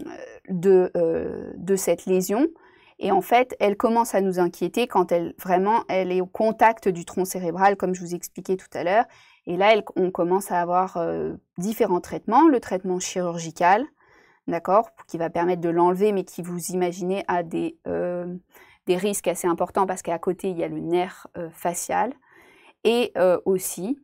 de, euh, de cette lésion. Et en fait, elle commence à nous inquiéter quand elle vraiment elle est au contact du tronc cérébral, comme je vous expliquais tout à l'heure. Et là, on commence à avoir euh, différents traitements. Le traitement chirurgical, d'accord, qui va permettre de l'enlever, mais qui, vous imaginez, a des, des risques assez importants parce qu'à côté, il y a le nerf euh, facial. Et aussi,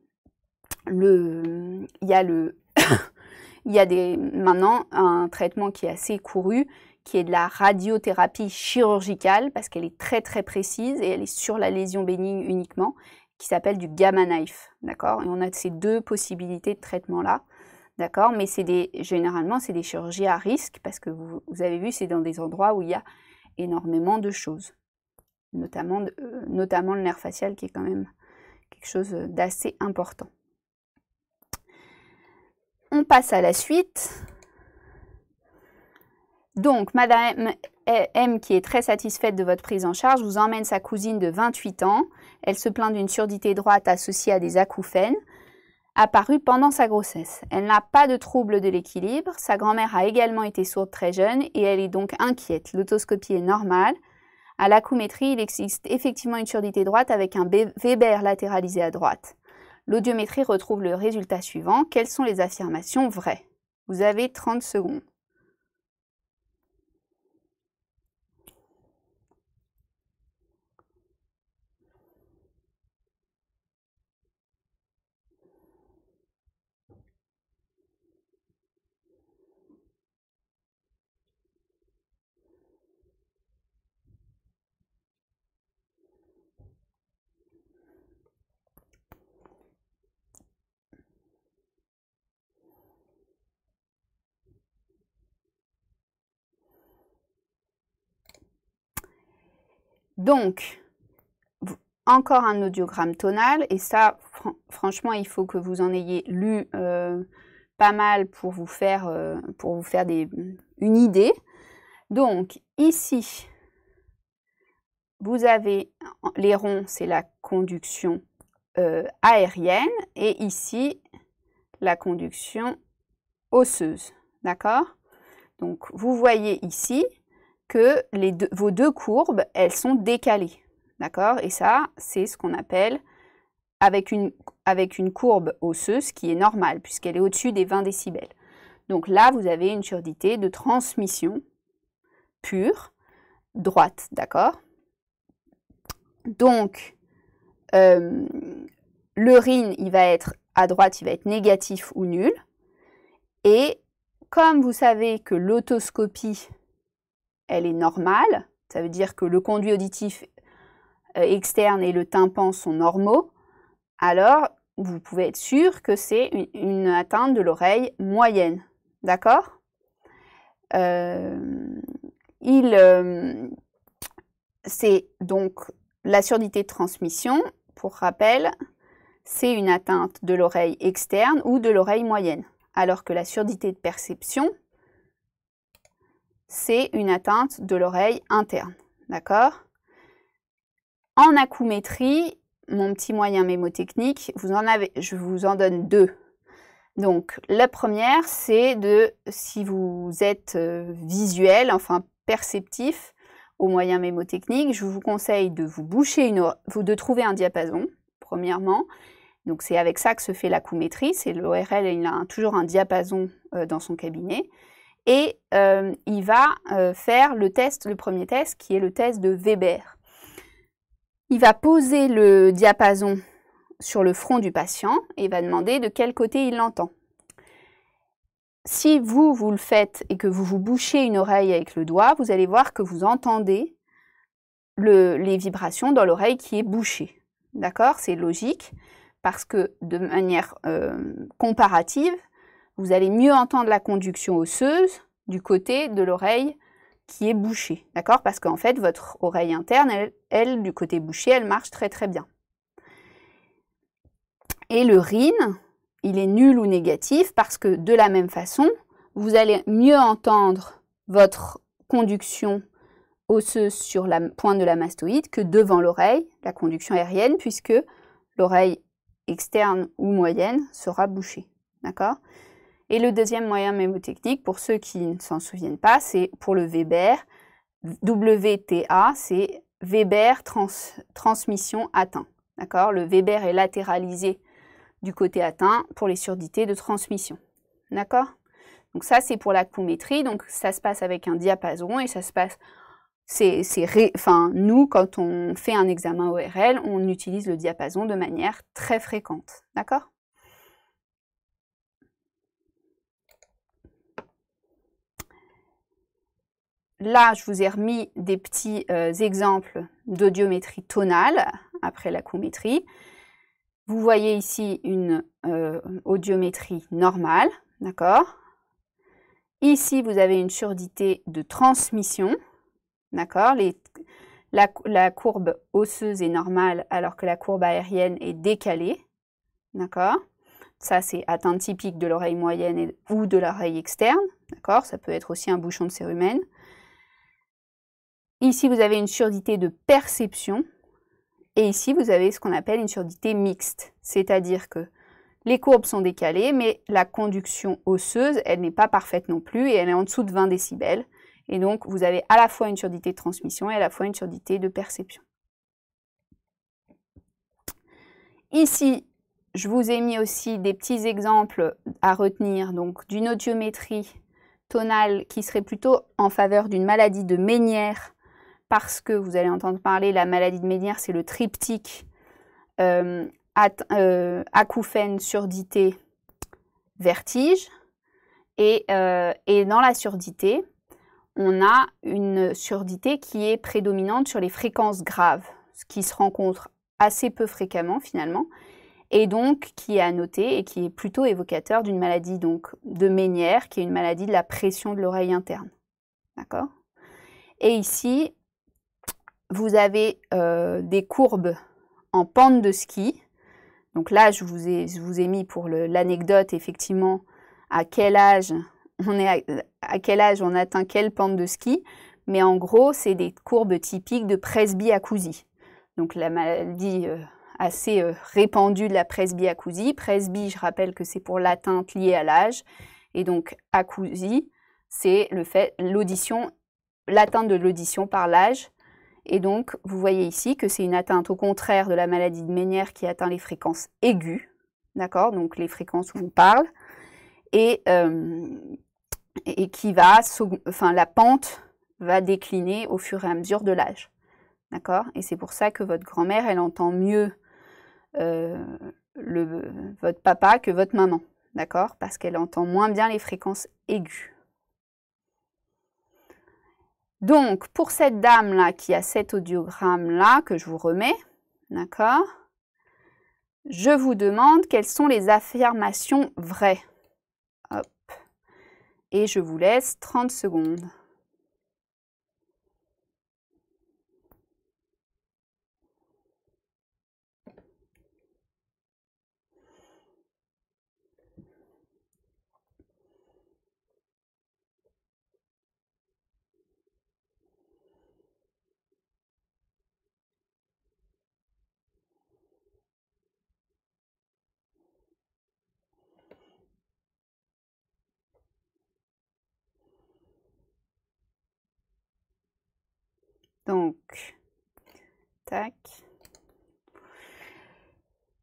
le, il y a, le il y a des, maintenant un traitement qui est assez couru, qui est de la radiothérapie chirurgicale, parce qu'elle est très très précise et elle est sur la lésion bénigne uniquement qui s'appelle du gamma knife, d'accord? Et on a ces deux possibilités de traitement là, d'accord? Mais c'est des, généralement, c'est des chirurgies à risque parce que vous, avez vu, c'est dans des endroits où il y a énormément de choses, notamment, euh, notamment le nerf facial qui est quand même quelque chose d'assez important. On passe à la suite. Donc, Madame M, qui est très satisfaite de votre prise en charge, vous emmène sa cousine de 28 ans. Elle se plaint d'une surdité droite associée à des acouphènes apparus pendant sa grossesse. Elle n'a pas de trouble de l'équilibre. Sa grand-mère a également été sourde très jeune et elle est donc inquiète. L'autoscopie est normale. À l'acoumétrie, il existe effectivement une surdité droite avec un Weber latéralisé à droite. L'audiométrie retrouve le résultat suivant. Quelles sont les affirmations vraies? Vous avez 30 secondes. Donc, encore un audiogramme tonal, et ça, franchement, il faut que vous en ayez lu euh, pas mal pour vous faire, euh, une idée. Donc, ici, vous avez les ronds, c'est la conduction euh, aérienne, et ici, la conduction osseuse. D'accord? Donc, vous voyez ici, que vos deux courbes, elles sont décalées. D'accord? Et ça, c'est ce qu'on appelle avec une, avec une courbe osseuse qui est normale, puisqu'elle est au-dessus des 20 décibels. Donc là, vous avez une surdité de transmission pure, droite, d'accord? Donc, euh, le RIN, il va être à droite, il va être négatif ou nul. Et comme vous savez que l'autoscopie, elle est normale, ça veut dire que le conduit auditif euh, externe et le tympan sont normaux, alors vous pouvez être sûr que c'est une, atteinte de l'oreille moyenne. D'accord? Euh, Il, euh, C'est donc la surdité de transmission, pour rappel, c'est une atteinte de l'oreille externe ou de l'oreille moyenne, alors que la surdité de perception, c'est une atteinte de l'oreille interne. D'accord? En acoumétrie, mon petit moyen mémotechnique, vous en avez, je vous en donne deux. Donc, la première, c'est de, si vous êtes euh, visuel, enfin perceptif, au moyen mémotechnique, je vous conseille de vous boucher une de trouver un diapason, premièrement. Donc, c'est avec ça que se fait l'acoumétrie. C'est l'ORL, il a toujours un diapason euh, dans son cabinet et euh, il va euh, faire le test, le premier test qui est le test de Weber. Il va poser le diapason sur le front du patient et va demander de quel côté il l'entend. Si vous, vous le faites et que vous vous bouchez une oreille avec le doigt, vous allez voir que vous entendez les vibrations dans l'oreille qui est bouchée. D'accord? C'est logique parce que de manière euh, comparative, vous allez mieux entendre la conduction osseuse du côté de l'oreille qui est bouché, d'accord? Parce qu'en fait, votre oreille interne, elle, du côté bouché, elle marche très très bien. Et le RIN, il est nul ou négatif parce que de la même façon, vous allez mieux entendre votre conduction osseuse sur la pointe de la mastoïde que devant l'oreille, la conduction aérienne, puisque l'oreille externe ou moyenne sera bouchée. D'accord? Et le deuxième moyen mémotechnique, pour ceux qui ne s'en souviennent pas, c'est pour le Weber. WTA, c'est Weber transmission atteint. D'accord? Le Weber est latéralisé du côté atteint pour les surdités de transmission. D'accord? Donc ça, c'est pour la coumétrie. Donc ça se passe avec un diapason et ça se passe... C'est, enfin, nous, quand on fait un examen ORL, on utilise le diapason de manière très fréquente. D'accord? Là, je vous ai remis des petits euh, exemples d'audiométrie tonale après la coumétrie. Vous voyez ici une euh, audiométrie normale, d'accord? Ici, vous avez une surdité de transmission, d'accord? La, la, courbe osseuse est normale alors que la courbe aérienne est décalée, d'accord? Ça, c'est atteinte typique de l'oreille moyenne ou de l'oreille externe, d'accord? Ça peut être aussi un bouchon de cérumen. Ici, vous avez une surdité de perception, et ici, vous avez ce qu'on appelle une surdité mixte, c'est-à-dire que les courbes sont décalées, mais la conduction osseuse, elle n'est pas parfaite non plus, et elle est en dessous de 20 décibels. Et donc, vous avez à la fois une surdité de transmission et à la fois une surdité de perception. Ici, je vous ai mis aussi des petits exemples à retenir, donc d'une audiométrie tonale qui serait plutôt en faveur d'une maladie de Ménière parce que vous allez entendre parler, la maladie de Ménière, c'est le triptyque euh, euh, acouphène, surdité, vertige. Euh, et, dans la surdité, on a une surdité qui est prédominante sur les fréquences graves, ce qui se rencontre assez peu fréquemment finalement, et donc qui est à noter et qui est plutôt évocateur d'une maladie donc de Ménière, qui est une maladie de la pression de l'oreille interne. D'accord? Et ici, vous avez euh, des courbes en pente de ski. Donc là, je vous ai, vous ai mis pour l'anecdote, effectivement, à quel âge on est à, quel âge on atteint quelle pente de ski. Mais en gros, c'est des courbes typiques de presbyacousie. Donc la maladie euh, assez euh, répandue de la presbyacousie. Presby, je rappelle que c'est pour l'atteinte liée à l'âge. Et donc acousie, c'est le fait l'audition, l'atteinte de l'audition par l'âge et donc, vous voyez ici que c'est une atteinte au contraire de la maladie de Ménière qui atteint les fréquences aiguës, d'accord Donc les fréquences où on parle, et, euh, qui va, enfin la pente va décliner au fur et à mesure de l'âge, d'accord Et c'est pour ça que votre grand-mère, elle entend mieux euh, votre papa que votre maman, d'accord Parce qu'elle entend moins bien les fréquences aiguës. Donc, pour cette dame-là qui a cet audiogramme-là que je vous remets, d'accord Je vous demande quelles sont les affirmations vraies. Hop. Et je vous laisse 30 secondes.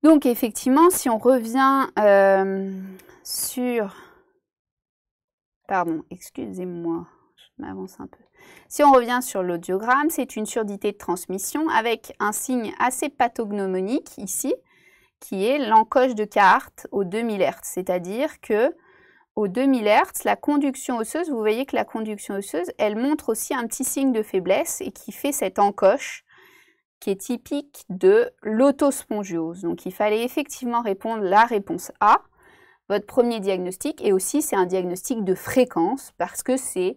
Donc, effectivement, si on revient euh, sur... Pardon, excusez-moi, je m'avance un peu. Si on revient sur l'audiogramme, c'est une surdité de transmission avec un signe assez pathognomonique ici, qui est l'encoche de carte au 2000 Hz. C'est-à-dire que au 2000 Hz, la conduction osseuse, vous voyez que la conduction osseuse, elle montre aussi un petit signe de faiblesse et qui fait cette encoche qui est typique de l'autospongiose. Donc il fallait effectivement répondre la réponse A, votre premier diagnostic, et aussi c'est un diagnostic de fréquence parce que c'est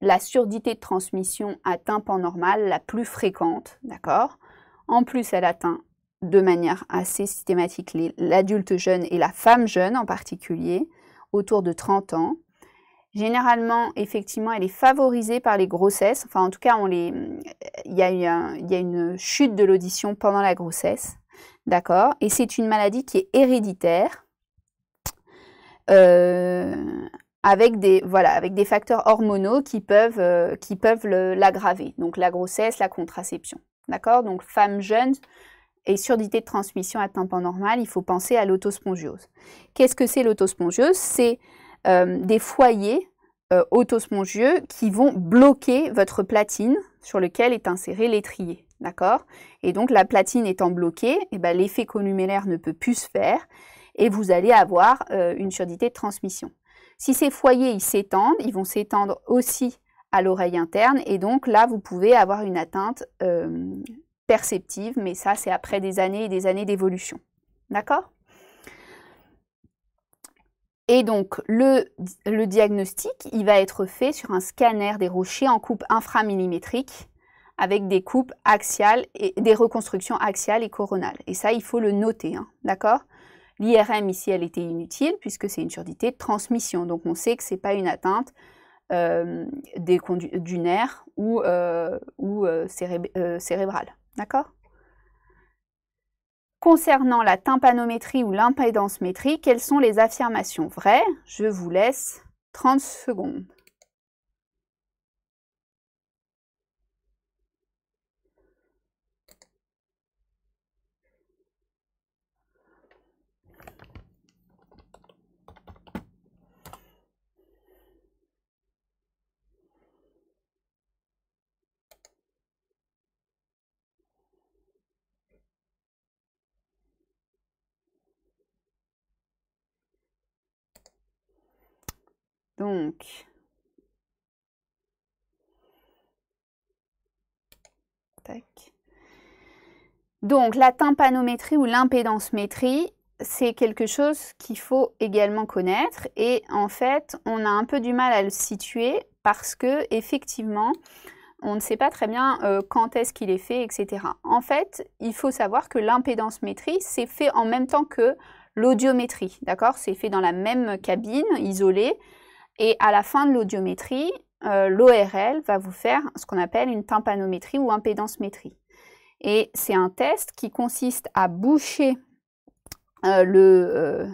la surdité de transmission à tympan normal la plus fréquente, d'accord? En plus, elle atteint de manière assez systématique l'adulte jeune et la femme jeune en particulier, autour de 30 ans. Généralement, effectivement, elle est favorisée par les grossesses. Enfin, en tout cas, il, y a une chute de l'audition pendant la grossesse. D'accord? Et c'est une maladie qui est héréditaire. Euh, avec des, voilà, avec des facteurs hormonaux qui peuvent, euh, peuvent l'aggraver. Donc la grossesse, la contraception. D'accord? Donc femme jeune et surdité de transmission à tympan normal, il faut penser à l'autospongiose. Qu'est-ce que c'est l'autospongiose C'est euh, des foyers euh, autospongieux qui vont bloquer votre platine sur lequel est inséré l'étrier. D'accord? Et donc la platine étant bloquée, eh ben, l'effet columellaire ne peut plus se faire et vous allez avoir une surdité de transmission. Si ces foyers s'étendent, ils vont s'étendre aussi à l'oreille interne et donc là vous pouvez avoir une atteinte euh, perceptive, mais ça c'est après des années et des années d'évolution. D'accord? Et donc, le, diagnostic, il va être fait sur un scanner des rochers en coupe inframillimétrique avec des coupes axiales et des reconstructions axiales et coronales. Et ça, il faut le noter, hein, d'accord? L'IRM ici, elle était inutile puisque c'est une surdité de transmission. Donc on sait que ce n'est pas une atteinte euh, du nerf ou, euh, euh, cérébrale. D'accord? Concernant la tympanométrie ou l'impédance métrique, quelles sont les affirmations vraies? Je vous laisse 30 secondes. Donc, la tympanométrie ou l'impédancemétrie, c'est quelque chose qu'il faut également connaître. Et en fait, on a un peu du mal à le situer parce que, effectivement, on ne sait pas très bien euh, quand est-ce qu'il est fait, etc. En fait, il faut savoir que l'impédancemétrie, c'est fait en même temps que l'audiométrie, d'accord? C'est fait dans la même cabine, isolée, et à la fin de l'audiométrie, euh, l'ORL va vous faire ce qu'on appelle une tympanométrie ou impédancemétrie. Et c'est un test qui consiste à boucher euh, euh,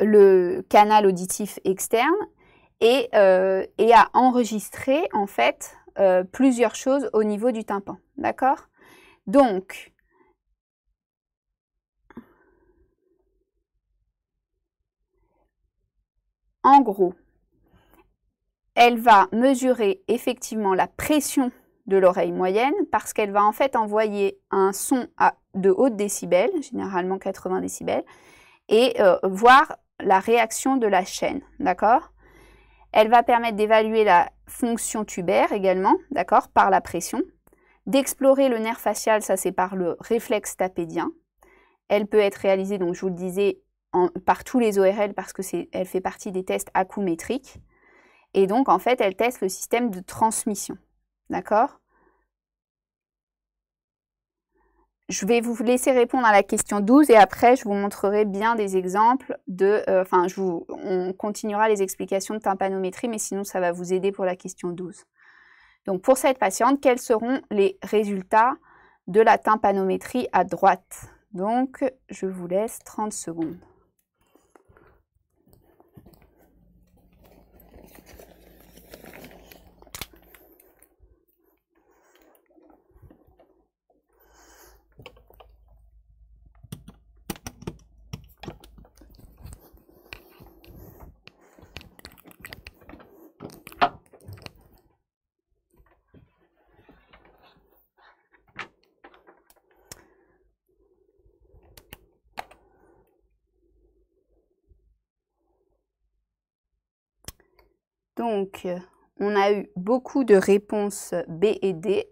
le, canal auditif externe et, et, à enregistrer en fait plusieurs choses au niveau du tympan. D'accord? Donc, en gros, elle va mesurer effectivement la pression de l'oreille moyenne parce qu'elle va en fait envoyer un son à de hautes décibels, généralement 80 décibels, et euh, voir la réaction de la chaîne, d'accord? Elle va permettre d'évaluer la fonction tubaire également, d'accord, par la pression, d'explorer le nerf facial, ça c'est par le réflexe tapédien. Elle peut être réalisée, donc je vous le disais, par tous les ORL parce qu'elle fait partie des tests acoumétriques. Et donc, en fait, elle teste le système de transmission. D'accord? Je vais vous laisser répondre à la question 12 et après, je vous montrerai bien des exemples de... Euh, enfin, on continuera les explications de tympanométrie, mais sinon, ça va vous aider pour la question 12. Donc, pour cette patiente, quels seront les résultats de la tympanométrie à droite? Donc, je vous laisse 30 secondes. Donc, on a eu beaucoup de réponses B et D.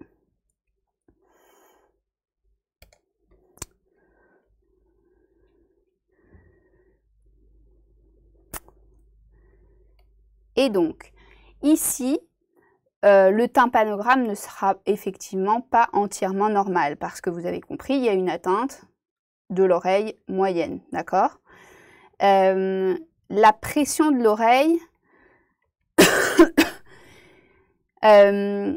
Et donc, ici, euh, le tympanogramme ne sera effectivement pas entièrement normal parce que vous avez compris, il y a une atteinte de l'oreille moyenne, d'accord? Euh, La pression de l'oreille, euh,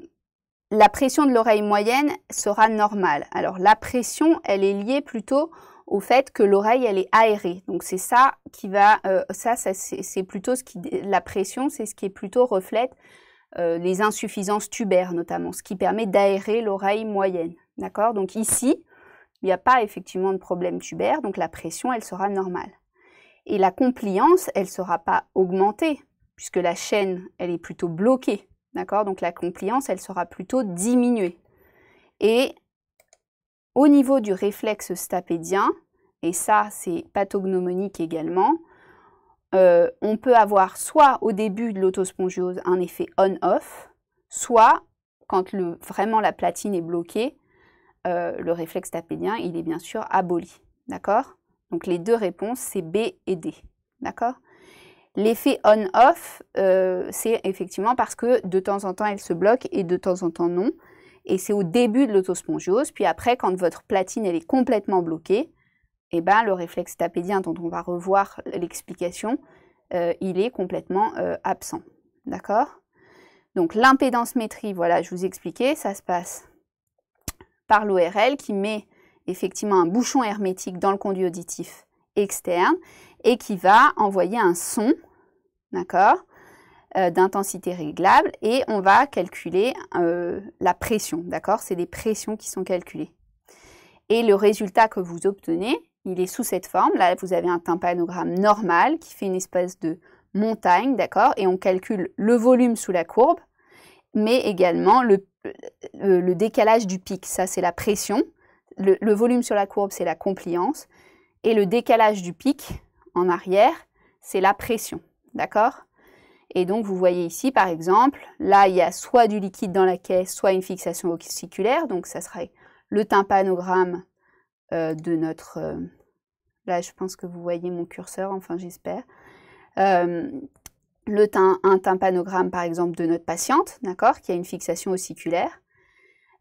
la pression de l'oreille moyenne sera normale. Alors la pression, elle est liée plutôt au fait que l'oreille elle est aérée. Donc c'est ça qui va, euh, ça, c'est plutôt ce qui, la pression, c'est ce qui est plutôt reflète euh, les insuffisances tubaires notamment, ce qui permet d'aérer l'oreille moyenne. D'accord? Donc ici, il n'y a pas effectivement de problème tubaire, donc la pression elle sera normale. Et la compliance, elle ne sera pas augmentée puisque la chaîne elle est plutôt bloquée. D'accord? Donc la compliance, elle sera plutôt diminuée. Et au niveau du réflexe stapédien, et ça c'est pathognomonique également, euh, on peut avoir soit au début de l'autospongiose un effet on-off, soit quand vraiment la platine est bloquée, euh, le réflexe stapédien il est bien sûr aboli. D'accord? Donc les deux réponses c'est B et D. D'accord? L'effet on-off, euh, c'est effectivement parce que de temps en temps elle se bloque et de temps en temps non et c'est au début de l'autospongiose. Puis après, quand votre platine est complètement bloquée, eh ben, le réflexe tapédien dont on va revoir l'explication, euh, il est complètement euh, absent. D'accord? Donc l'impédance métrie, voilà, je vous expliquais, ça se passe par l'ORL qui met effectivement un bouchon hermétique dans le conduit auditif externe et qui va envoyer un son, euh, d'intensité réglable et on va calculer euh, la pression, d'accord C'est des pressions qui sont calculées. Et le résultat que vous obtenez, il est sous cette forme. Là, vous avez un tympanogramme normal qui fait une espèce de montagne, d'accord Et on calcule le volume sous la courbe, mais également le, décalage du pic. Ça, c'est la pression. Le, volume sur la courbe, c'est la compliance. Et le décalage du pic en arrière, c'est la pression, d'accord? Et donc, vous voyez ici, par exemple, là, il y a soit du liquide dans la caisse, soit une fixation ossiculaire. Donc, ça serait le tympanogramme euh, de notre... Euh, là, je pense que vous voyez mon curseur, enfin, j'espère. Euh, le un tympanogramme, par exemple, de notre patiente, d'accord, qui a une fixation ossiculaire.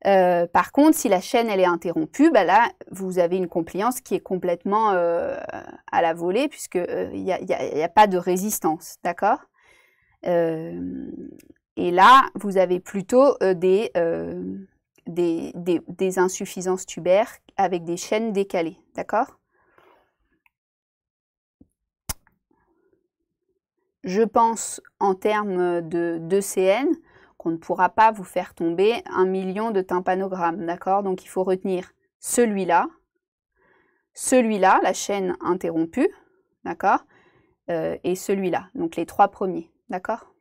Par contre, si la chaîne est interrompue, bah là, vous avez une compliance qui est complètement à la volée, puisqu'il n'y a, pas de résistance, d'accord? Euh, et là, vous avez plutôt euh, euh, des, des, insuffisances tubaires avec des chaînes décalées. D'accord? Je pense en termes de, de CN qu'on ne pourra pas vous faire tomber un million de tympanogrammes. D'accord? Donc il faut retenir celui-là, celui-là, la chaîne interrompue, d'accord? Et celui-là, donc les trois premiers. D'accord?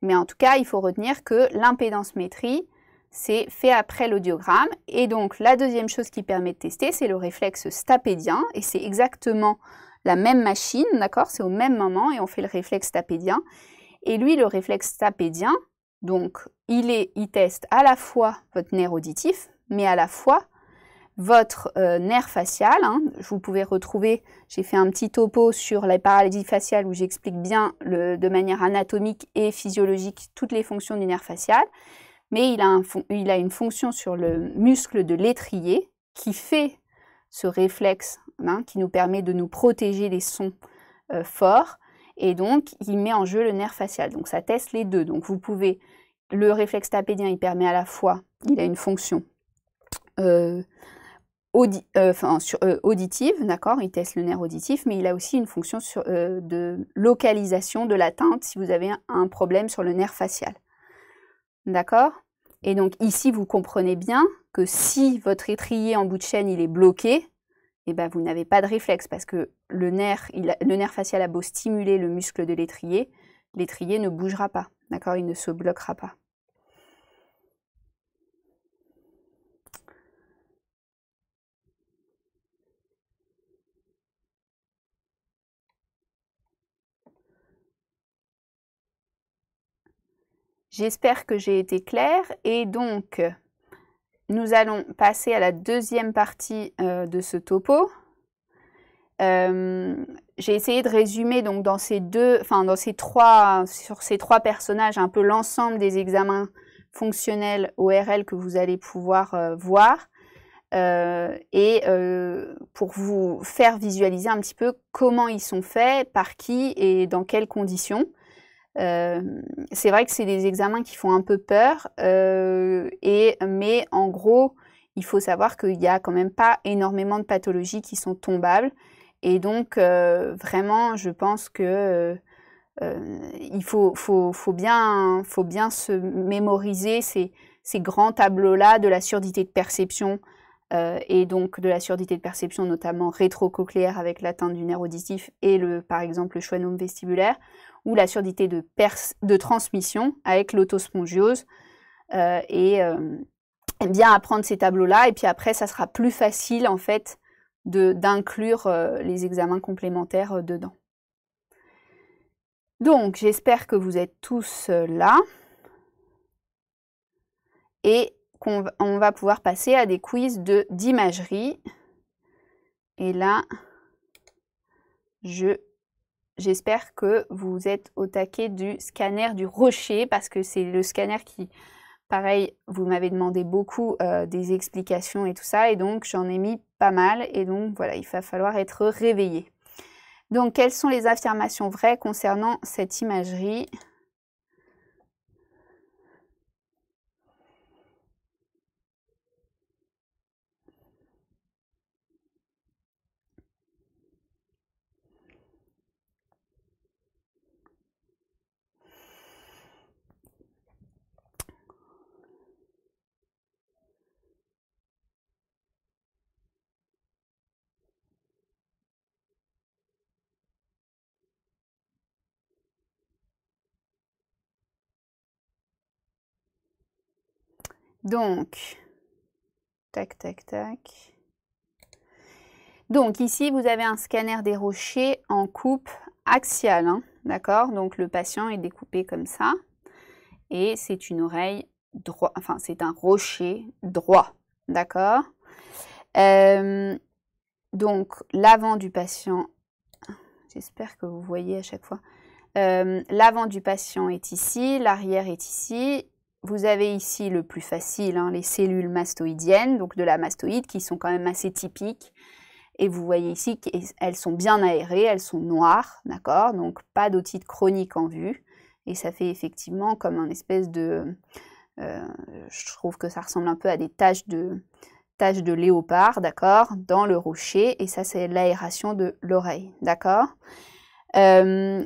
Mais en tout cas, il faut retenir que l'impédance métrie, c'est fait après l'audiogramme. Et donc, la deuxième chose qui permet de tester, c'est le réflexe stapédien. Et c'est exactement la même machine, d'accord? C'est au même moment et on fait le réflexe stapédien. Et lui, le réflexe stapédien, donc, il, est, il teste à la fois votre nerf auditif, mais à la fois votre euh, nerf facial. Hein. vous pouvez retrouver, j'ai fait un petit topo sur la paralysie faciale où j'explique bien de manière anatomique et physiologique toutes les fonctions du nerf facial. Mais il a, il a une fonction sur le muscle de l'étrier qui fait ce réflexe hein, qui nous permet de nous protéger des sons euh, forts. Et donc, il met en jeu le nerf facial. Donc, ça teste les deux. Donc, vous pouvez, le réflexe tapédien, il permet à la fois, il a une fonction euh, euh, euh, auditive, d'accord, il teste le nerf auditif, mais il a aussi une fonction de localisation de l'atteinte si vous avez un, problème sur le nerf facial. D'accord? Et donc ici, vous comprenez bien que si votre étrier en bout de chaîne il est bloqué, eh ben, vous n'avez pas de réflexe parce que le nerf, facial a beau stimuler le muscle de l'étrier, l'étrier ne bougera pas, d'accord? Il ne se bloquera pas. J'espère que j'ai été claire et donc nous allons passer à la deuxième partie euh, de ce topo. j'ai essayé de résumer donc dans ces deux, enfin dans ces trois, sur ces trois personnages, un peu l'ensemble des examens fonctionnels ORL que vous allez pouvoir voir. Euh, et euh, pour vous faire visualiser un petit peu comment ils sont faits, par qui et dans quelles conditions. Euh, c'est vrai que c'est des examens qui font un peu peur, et, mais en gros, il faut savoir qu'il n'y a quand même pas énormément de pathologies qui sont tombables. Et donc, vraiment, je pense que il faut, faut, faut, bien, faut bien se mémoriser ces, ces grands tableaux-là de la surdité de perception, euh, et donc de la surdité de perception, notamment rétrocochléaire avec l'atteinte du nerf auditif et le, par exemple le schwannome vestibulaire, ou la surdité de, de transmission avec l'autospongiose. Euh, et, euh, bien apprendre ces tableaux-là, et puis après, ça sera plus facile en fait d'inclure les examens complémentaires dedans. Donc, j'espère que vous êtes tous là. Et qu'on on va pouvoir passer à des quiz de d'imagerie. Et là, je j'espère que vous êtes au taquet du scanner du rocher parce que c'est le scanner qui, pareil, vous m'avez demandé beaucoup euh, des explications et tout ça et donc j'en ai mis pas mal et donc voilà, il va falloir être réveillé. Donc, quelles sont les affirmations vraies concernant cette imagerie? Donc, tac, tac, tac. Donc ici, vous avez un scanner des rochers en coupe axiale, hein, d'accord? Donc le patient est découpé comme ça, et c'est une oreille droite, enfin c'est un rocher droit, d'accord? Euh, Donc l'avant du patient, j'espère que vous voyez à chaque fois, euh, l'avant du patient est ici, l'arrière est ici, vous avez ici le plus facile, hein, les cellules mastoïdiennes, donc de la mastoïde, qui sont quand même assez typiques. Et vous voyez ici qu'elles sont bien aérées, elles sont noires, d'accord Donc pas d'otite chronique en vue. Et ça fait effectivement comme un espèce de... Euh, je trouve que ça ressemble un peu à des taches de, taches de léopard, d'accord Dans le rocher. Et ça, c'est l'aération de l'oreille, d'accord euh,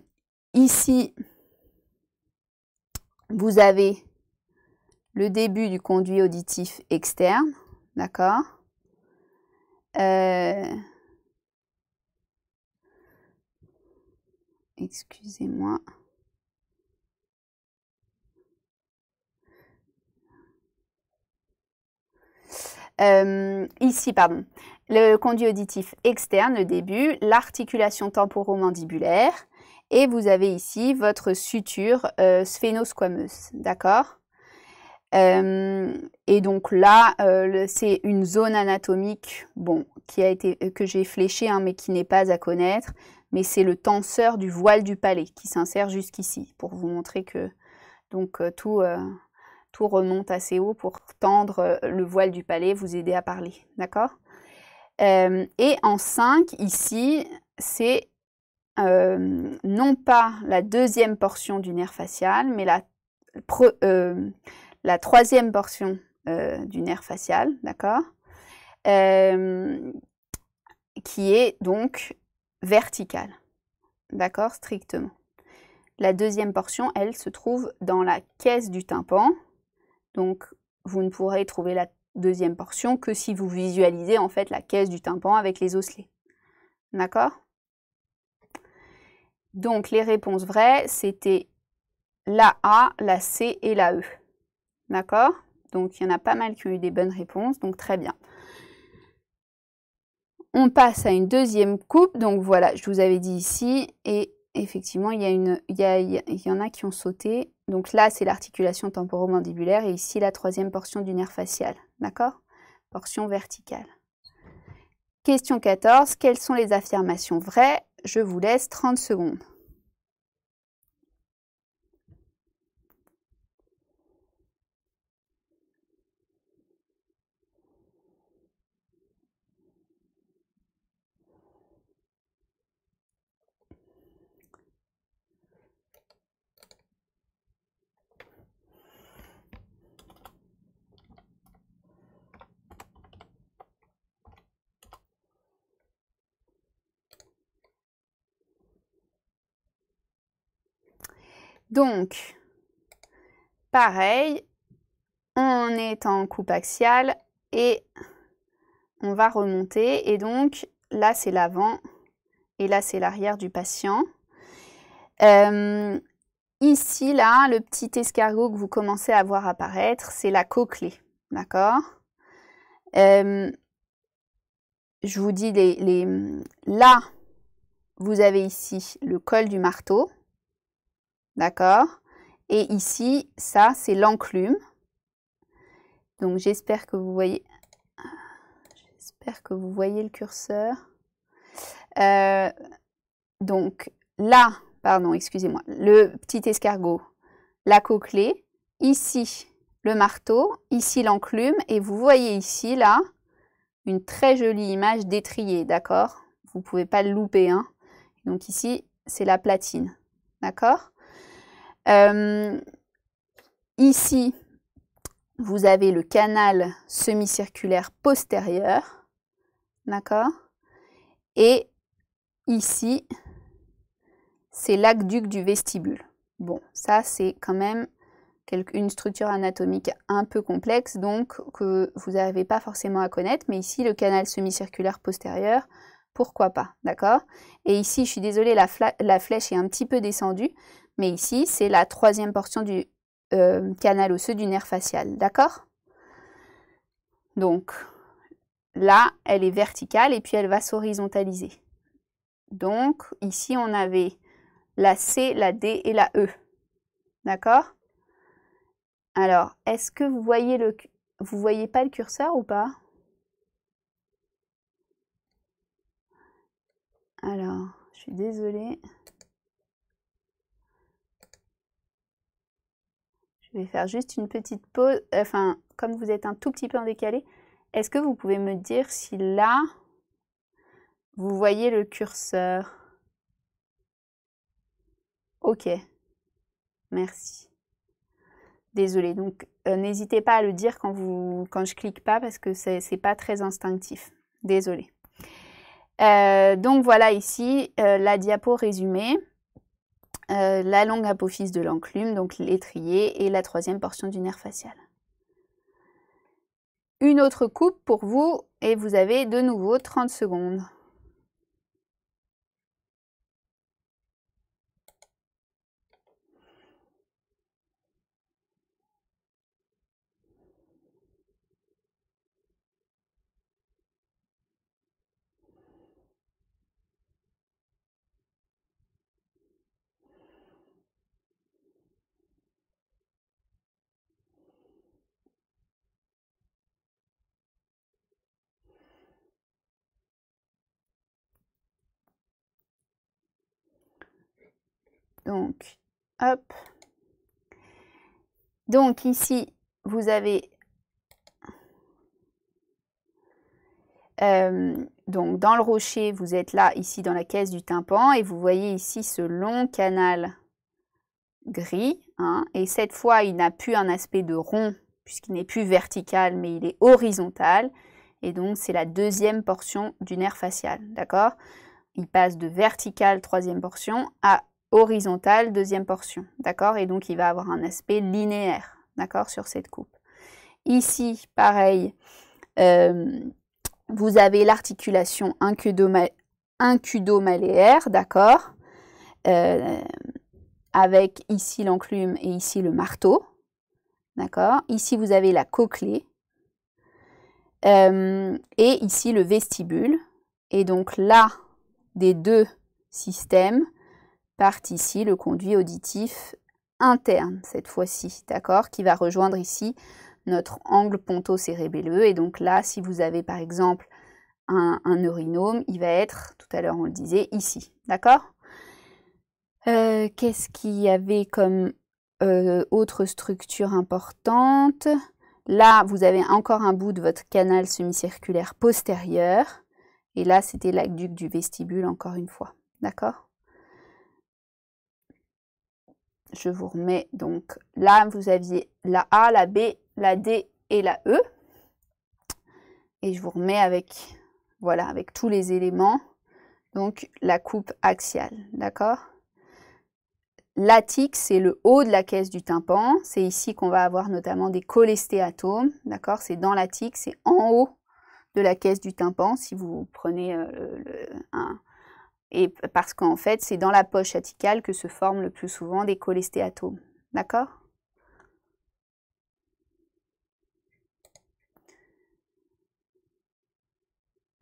Ici, vous avez le début du conduit auditif externe, d'accord euh, Excusez-moi. Euh, ici, pardon, le conduit auditif externe, le début, l'articulation temporomandibulaire, et vous avez ici votre suture euh, sphénosquameuse, d'accord et donc là, euh, c'est une zone anatomique, bon, qui a été euh, que j'ai fléchée, hein, mais qui n'est pas à connaître. Mais c'est le tenseur du voile du palais qui s'insère jusqu'ici pour vous montrer que donc tout tout remonte assez haut pour tendre le voile du palais, vous aider à parler, d'accord? Et en 5, ici, c'est non pas la deuxième portion du nerf facial, mais la, la troisième portion euh, du nerf facial, d'accord euh, Qui est donc verticale, d'accord Strictement. La deuxième portion, elle, se trouve dans la caisse du tympan. Donc, vous ne pourrez trouver la deuxième portion que si vous visualisez en fait la caisse du tympan avec les osselets. D'accord Donc, les réponses vraies, c'était la A, la C et la E. D'accord? Donc, il y en a pas mal qui ont eu des bonnes réponses, donc très bien. On passe à une deuxième coupe. Donc voilà, je vous avais dit ici. Et effectivement, il y, a une, il, y en a qui ont sauté. Donc là, c'est l'articulation temporomandibulaire. Et ici, la troisième portion du nerf facial. D'accord? Portion verticale. Question 14. Quelles sont les affirmations vraies? Je vous laisse 30 secondes. Donc, pareil, on est en coupe axiale et on va remonter. Et donc, là, c'est l'avant et là, c'est l'arrière du patient. Euh, ici, là, le petit escargot que vous commencez à voir apparaître, c'est la cochlée. D'accord? Euh, Je vous dis, les, là, vous avez ici le col du marteau. D'accord? Et ici, ça, c'est l'enclume. Donc, j'espère que vous voyez... Que vous voyez le curseur. Euh, donc, là, pardon, excusez-moi, le petit escargot, la cochlée, ici, le marteau, ici, l'enclume, et vous voyez ici, là, une très jolie image d'étrier, d'accord? Vous ne pouvez pas le louper, hein Donc ici, c'est la platine, d'accord? Euh, ici, vous avez le canal semi-circulaire postérieur. D'accord? Et ici, c'est l'aqueduc du vestibule. Bon, ça, c'est quand même une structure anatomique un peu complexe, donc que vous n'avez pas forcément à connaître. Mais ici, le canal semi-circulaire postérieur, pourquoi pas, d'accord? Et ici, je suis désolée, la, la, flèche est un petit peu descendue, mais ici, c'est la troisième portion du euh, canal osseux du nerf facial. D'accord? Donc, là, elle est verticale et puis elle va s'horizontaliser. Donc, ici, on avait la C, la D et la E. D'accord? Alors, est-ce que vous voyez le... Vous voyez pas le curseur ou pas? Alors, je suis désolée. Je vais faire juste une petite pause. Enfin, comme vous êtes un tout petit peu en décalé, est-ce que vous pouvez me dire si là, vous voyez le curseur? Ok. Merci. Désolée. Donc, euh, n'hésitez pas à le dire quand, vous, quand je clique pas parce que c'est pas très instinctif. Désolée. Euh, donc voilà ici euh, la diapo résumée. Euh, la longue apophyse de l'enclume, donc l'étrier, et la troisième portion du nerf facial. Une autre coupe pour vous, et vous avez de nouveau 30 secondes. Donc, hop. Donc ici, vous avez euh, donc dans le rocher, vous êtes là, ici dans la caisse du tympan, et vous voyez ici ce long canal gris. Hein, et cette fois, il n'a plus un aspect de rond, puisqu'il n'est plus vertical, mais il est horizontal. Et donc, c'est la deuxième portion du nerf facial, d'accord? Il passe de vertical, troisième portion, à horizontale, deuxième portion, d'accord? Et donc, il va avoir un aspect linéaire, d'accord, sur cette coupe. Ici, pareil, euh, vous avez l'articulation incudomaléaire, d'accord? Euh, Avec ici l'enclume et ici le marteau, d'accord? Ici, vous avez la cochlée. Euh, et ici, le vestibule. Et donc là, des deux systèmes, part ici le conduit auditif interne cette fois-ci, d'accord, qui va rejoindre ici notre angle ponto-cérébelleux. Et donc là, si vous avez par exemple un, urinome, il va être, tout à l'heure on le disait, ici. D'accord? Euh, Qu'est-ce qu'il y avait comme euh, autre structure importante? Là, vous avez encore un bout de votre canal semi-circulaire postérieur. Et là, c'était l'aqueduc du vestibule, encore une fois. D'accord? Je vous remets donc là, vous aviez la A, la B, la D et la E. Et je vous remets avec, voilà, avec tous les éléments. Donc, la coupe axiale. D'accord? L'atique, c'est le haut de la caisse du tympan. C'est ici qu'on va avoir notamment des cholestéatomes. D'accord? C'est dans l'atique, c'est en haut de la caisse du tympan. Si vous prenez euh, un, et parce qu'en fait, c'est dans la poche aticale que se forment le plus souvent des cholestéatomes. D'accord?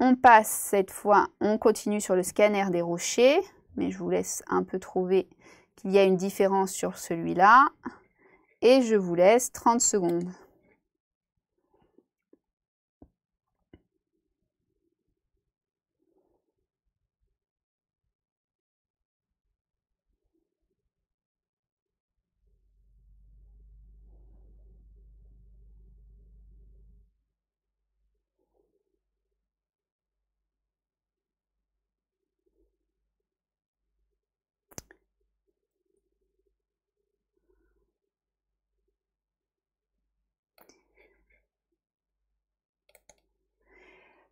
On passe cette fois, on continue sur le scanner des rochers, mais je vous laisse un peu trouver qu'il y a une différence sur celui-là. Et je vous laisse 30 secondes.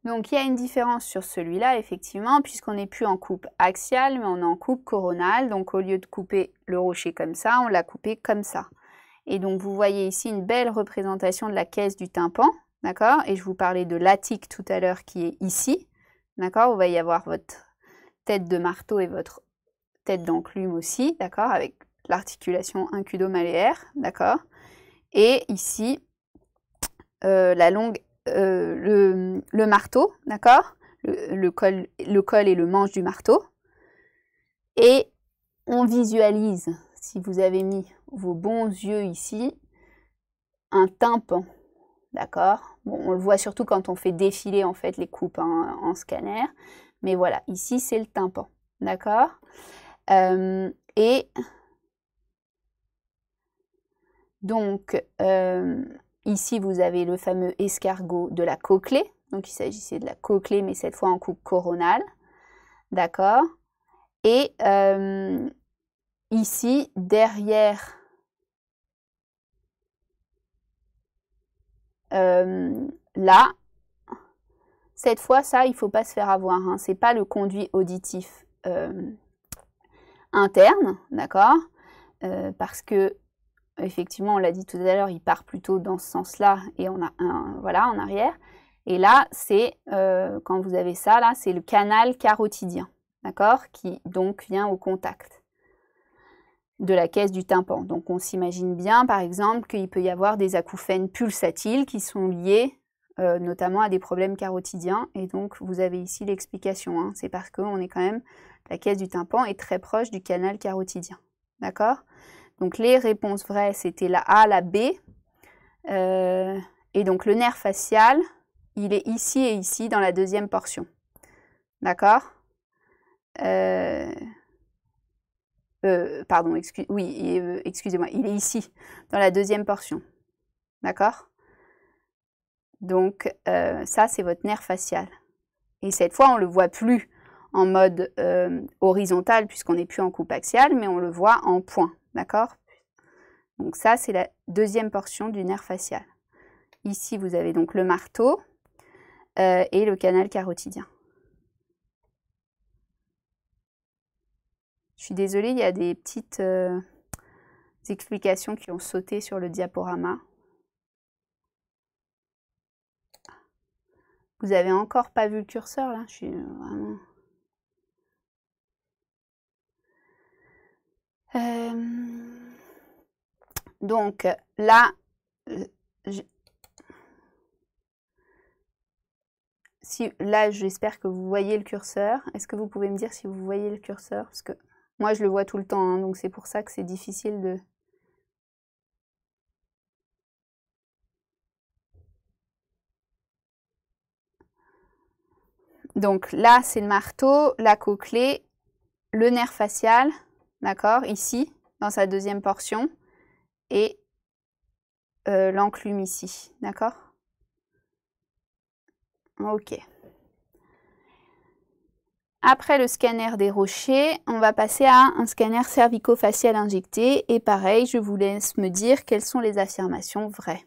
Donc il y a une différence sur celui-là, effectivement, puisqu'on n'est plus en coupe axiale, mais on est en coupe coronale. Donc au lieu de couper le rocher comme ça, on l'a coupé comme ça. Et donc vous voyez ici une belle représentation de la caisse du tympan, d'accord? Et je vous parlais de l'atique tout à l'heure qui est ici, d'accord? Vous va y avoir votre tête de marteau et votre tête d'enclume aussi, d'accord? Avec l'articulation incudo-maléaire, d'accord? Et ici, euh, la longue euh, le, marteau, d'accord? Le, col, le col et le manche du marteau. Et on visualise, si vous avez mis vos bons yeux ici, un tympan, d'accord? Bon, On le voit surtout quand on fait défiler en fait les coupes en scanner, mais voilà, ici c'est le tympan, d'accord? Euh, Et donc, euh, Ici, vous avez le fameux escargot de la cochlée. Donc, il s'agissait de la cochlée, mais cette fois en coupe coronale. D'accord? Et euh, ici, derrière euh, là, cette fois, ça, il ne faut pas se faire avoir. Hein. Ce n'est pas le conduit auditif euh, interne, d'accord? Parce que effectivement, on l'a dit tout à l'heure, il part plutôt dans ce sens-là et on a voilà, en arrière. Et là, c'est, euh, quand vous avez ça, là, c'est le canal carotidien, d'accord, qui donc vient au contact de la caisse du tympan. Donc on s'imagine bien, par exemple, qu'il peut y avoir des acouphènes pulsatiles qui sont liés euh, notamment à des problèmes carotidiens. Et donc vous avez ici l'explication. Hein. C'est parce qu'on est quand même, la caisse du tympan est très proche du canal carotidien. D'accord? Donc les réponses vraies, c'était la A, la B. Euh, et donc le nerf facial, il est ici et ici dans la deuxième portion. D'accord? Euh, euh, Pardon, oui, excusez-moi, il est ici, dans la deuxième portion. D'accord? Donc ça, c'est votre nerf facial. Et cette fois, on ne le voit plus en mode horizontal puisqu'on n'est plus en coupe axiale, mais on le voit en point. D'accord? Donc ça, c'est la deuxième portion du nerf facial. Ici, vous avez donc le marteau euh, et le canal carotidien. Je suis désolée, il y a des petites euh, explications qui ont sauté sur le diaporama. Vous avez encore pas vu le curseur là? Je suis vraiment... Euh, donc là, euh, si, là, j'espère que vous voyez le curseur. Est-ce que vous pouvez me dire si vous voyez le curseur? Parce que moi, je le vois tout le temps, hein, donc c'est pour ça que c'est difficile de... donc là, c'est le marteau, la cochlée, le nerf facial, d'accord, ici, dans sa deuxième portion, et euh, l'enclume ici, d'accord? Ok. Après le scanner des rochers, on va passer à un scanner cervico-facial injecté. Et pareil, je vous laisse me dire quelles sont les affirmations vraies.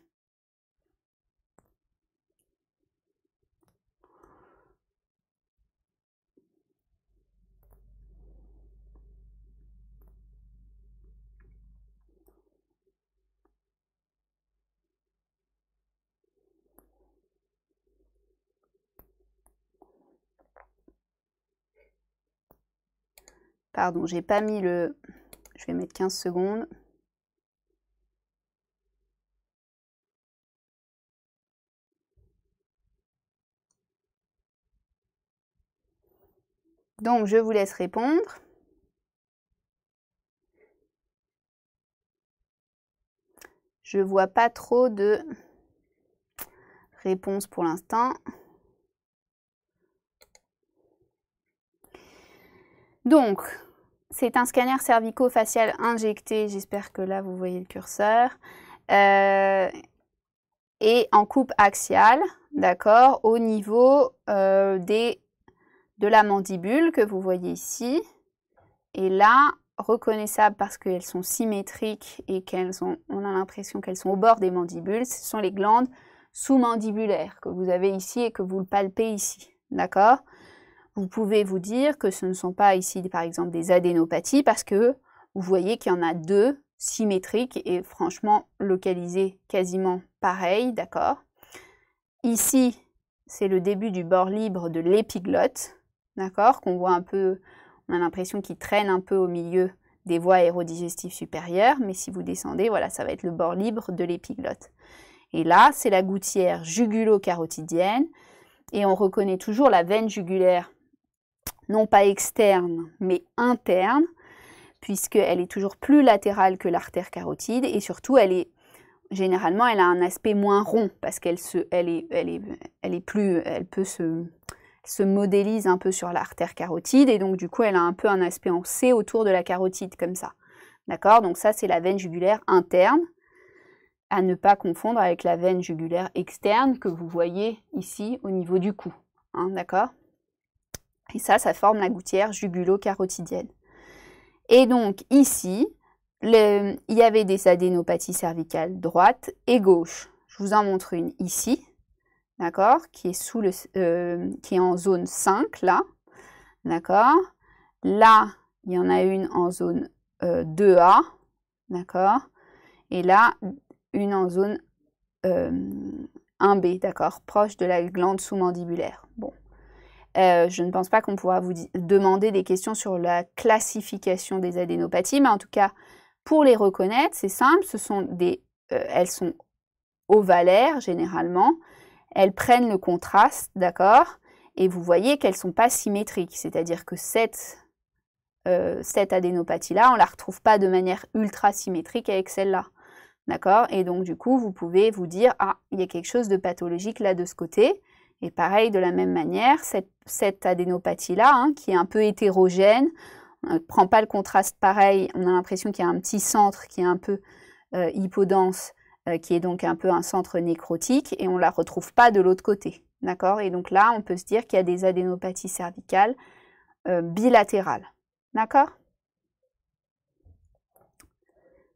Pardon, j'ai pas mis le... Je vais mettre 15 secondes. Donc, je vous laisse répondre. Je vois pas trop de réponses pour l'instant. Donc, c'est un scanner cervico-facial injecté, j'espère que là vous voyez le curseur, euh, et en coupe axiale, d'accord, au niveau euh, des, de la mandibule que vous voyez ici. Et là, reconnaissables parce qu'elles sont symétriques et qu'elles on a l'impression qu'elles sont au bord des mandibules, ce sont les glandes sous-mandibulaires que vous avez ici et que vous le palpez ici, d'accord vous pouvez vous dire que ce ne sont pas ici, par exemple, des adénopathies parce que vous voyez qu'il y en a deux symétriques et franchement localisées quasiment pareil, d'accord? Ici, c'est le début du bord libre de l'épiglotte, d'accord? Qu'on voit un peu, on a l'impression qu'il traîne un peu au milieu des voies aérodigestives supérieures, mais si vous descendez, voilà, ça va être le bord libre de l'épiglotte. Et là, c'est la gouttière jugulo-carotidienne, et on reconnaît toujours la veine jugulaire non pas externe, mais interne, puisqu'elle est toujours plus latérale que l'artère carotide, et surtout, elle est généralement, elle a un aspect moins rond, parce qu'elle se, elle est, elle est, elle est plus, elle peut se, se modélise un peu sur l'artère carotide, et donc du coup, elle a un peu un aspect en C autour de la carotide, comme ça. D'accord? Donc ça, c'est la veine jugulaire interne, à ne pas confondre avec la veine jugulaire externe que vous voyez ici au niveau du cou. Hein, D'accord? Et ça, ça forme la gouttière jugulo-carotidienne. Et donc ici, il y avait des adénopathies cervicales droite et gauche. Je vous en montre une ici, d'accord, qui est euh, en zone 5 là, d'accord. Là, il y en a une en zone 2A, euh, d'accord. Et là, une en zone 1B, euh, d'accord, proche de la glande sous-mandibulaire. Bon. Euh, je ne pense pas qu'on pourra vous demander des questions sur la classification des adénopathies, mais en tout cas, pour les reconnaître, c'est simple, ce sont des, euh, elles sont ovalaires généralement, elles prennent le contraste, d'accord Et vous voyez qu'elles ne sont pas symétriques, c'est-à-dire que cette, euh, cette adénopathie-là, on ne la retrouve pas de manière ultra symétrique avec celle-là. D'accord Et donc, du coup, vous pouvez vous dire, ah, il y a quelque chose de pathologique là de ce côté. Et pareil, de la même manière, cette, adénopathie-là, hein, qui est un peu hétérogène, on ne prend pas le contraste pareil, on a l'impression qu'il y a un petit centre qui est un peu euh, hypodense, euh, qui est donc un peu un centre nécrotique, et on ne la retrouve pas de l'autre côté. D'accord? Et donc là, on peut se dire qu'il y a des adénopathies cervicales euh, bilatérales. D'accord?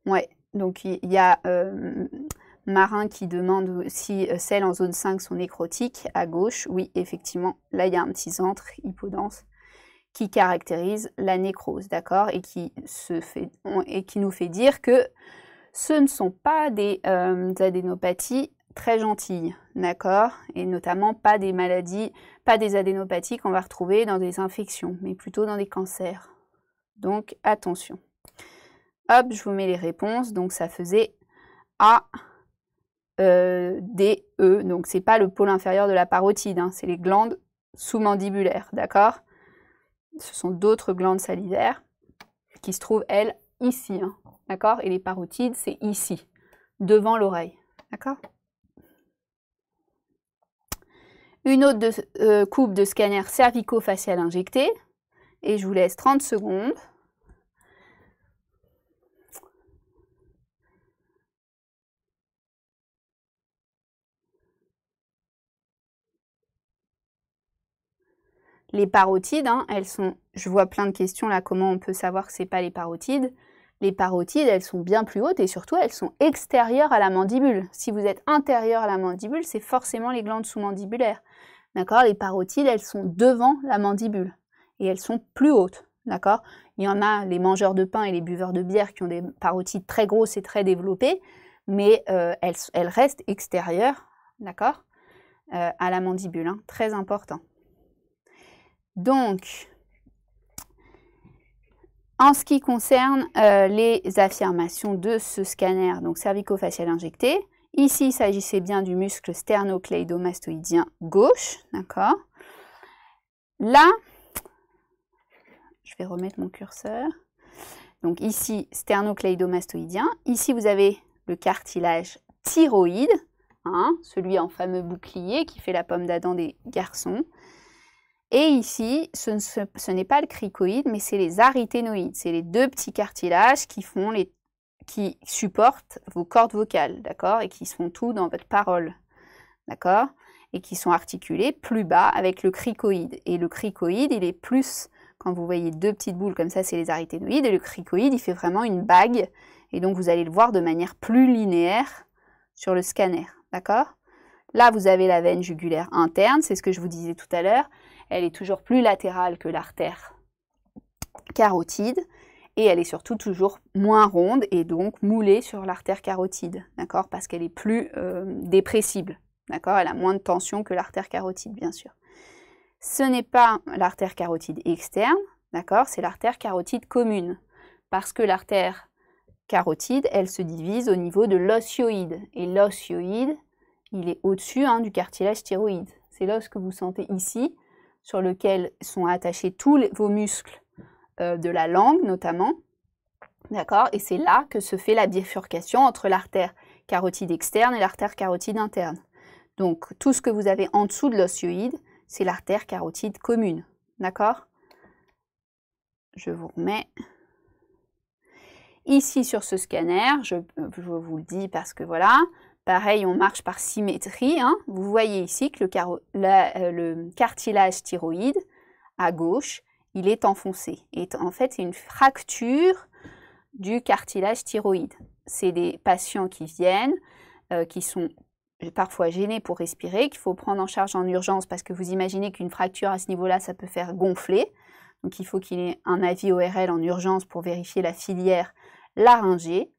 Ouais, donc il y, a Marin qui demande si euh, celles en zone 5 sont nécrotiques. À gauche, oui, effectivement, là il y a un petit centre hypodense qui caractérise la nécrose, d'accord, et qui et qui nous fait dire que ce ne sont pas des euh, adénopathies très gentilles, d'accord, et notamment pas des maladies, pas des adénopathies qu'on va retrouver dans des infections, mais plutôt dans des cancers. Donc attention. Hop, je vous mets les réponses. Donc ça faisait A, euh, des E. Donc, c'est pas le pôle inférieur de la parotide, hein, c'est les glandes sous-mandibulaires, d'accord? Ce sont d'autres glandes salivaires qui se trouvent, elles, ici, hein, d'accord? Et les parotides, c'est ici, devant l'oreille, d'accord? Une autre euh, coupe de scanner cervico-facial injecté. Et je vous laisse 30 secondes. Les parotides, hein, elles sont, je vois plein de questions là, comment on peut savoir que ce n'est pas les parotides. Les parotides, elles sont bien plus hautes et surtout, elles sont extérieures à la mandibule. Si vous êtes intérieur à la mandibule, c'est forcément les glandes sous-mandibulaires. D'accord? Les parotides, elles sont devant la mandibule et elles sont plus hautes. D'accord? Il y en a les mangeurs de pain et les buveurs de bière qui ont des parotides très grosses et très développées, mais euh, elles, restent extérieures, d'accord? Euh, À la mandibule, hein. très important. Donc, en ce qui concerne euh, les affirmations de ce scanner, donc cervico-facial injecté, ici il s'agissait bien du muscle sternocleidomastoïdien gauche, Là, je vais remettre mon curseur. Donc ici, sternocleidomastoïdien. Ici, vous avez le cartilage thyroïde, hein, celui en fameux bouclier qui fait la pomme d'Adam des garçons. Et ici, ce, n'est pas le cricoïde, mais c'est les aryténoïdes. C'est les deux petits cartilages qui, font les, qui supportent vos cordes vocales, d'accord Et qui font tout dans votre parole, d'accord Et qui sont articulés plus bas avec le cricoïde. Et le cricoïde, il est plus, quand vous voyez deux petites boules comme ça, c'est les aryténoïdes. Et le cricoïde, il fait vraiment une bague. Et donc, vous allez le voir de manière plus linéaire sur le scanner, d'accord Là, vous avez la veine jugulaire interne, c'est ce que je vous disais tout à l'heure elle est toujours plus latérale que l'artère carotide et elle est surtout toujours moins ronde et donc moulée sur l'artère carotide, d'accord Parce qu'elle est plus euh, dépressible, d'accord Elle a moins de tension que l'artère carotide, bien sûr. Ce n'est pas l'artère carotide externe, d'accord C'est l'artère carotide commune, parce que l'artère carotide, elle se divise au niveau de l'osioïde, et l'osioïde, il est au-dessus hein, du cartilage thyroïde. C'est l'os que vous sentez ici, sur lequel sont attachés tous vos muscles euh, de la langue notamment. D'accord? Et c'est là que se fait la bifurcation entre l'artère carotide externe et l'artère carotide interne. Donc tout ce que vous avez en dessous de l'osioïde, c'est l'artère carotide commune. D'accord? Je vous remets. Ici sur ce scanner, je, je, vous le dis parce que voilà, Pareil, on marche par symétrie. Hein. Vous voyez ici que euh, le, cartilage thyroïde à gauche, il est enfoncé. Et en fait, c'est une fracture du cartilage thyroïde. C'est des patients qui viennent, euh, qui sont parfois gênés pour respirer, qu'il faut prendre en charge en urgence parce que vous imaginez qu'une fracture à ce niveau-là, ça peut faire gonfler. Donc il faut qu'il ait un avis ORL en urgence pour vérifier la filière laryngée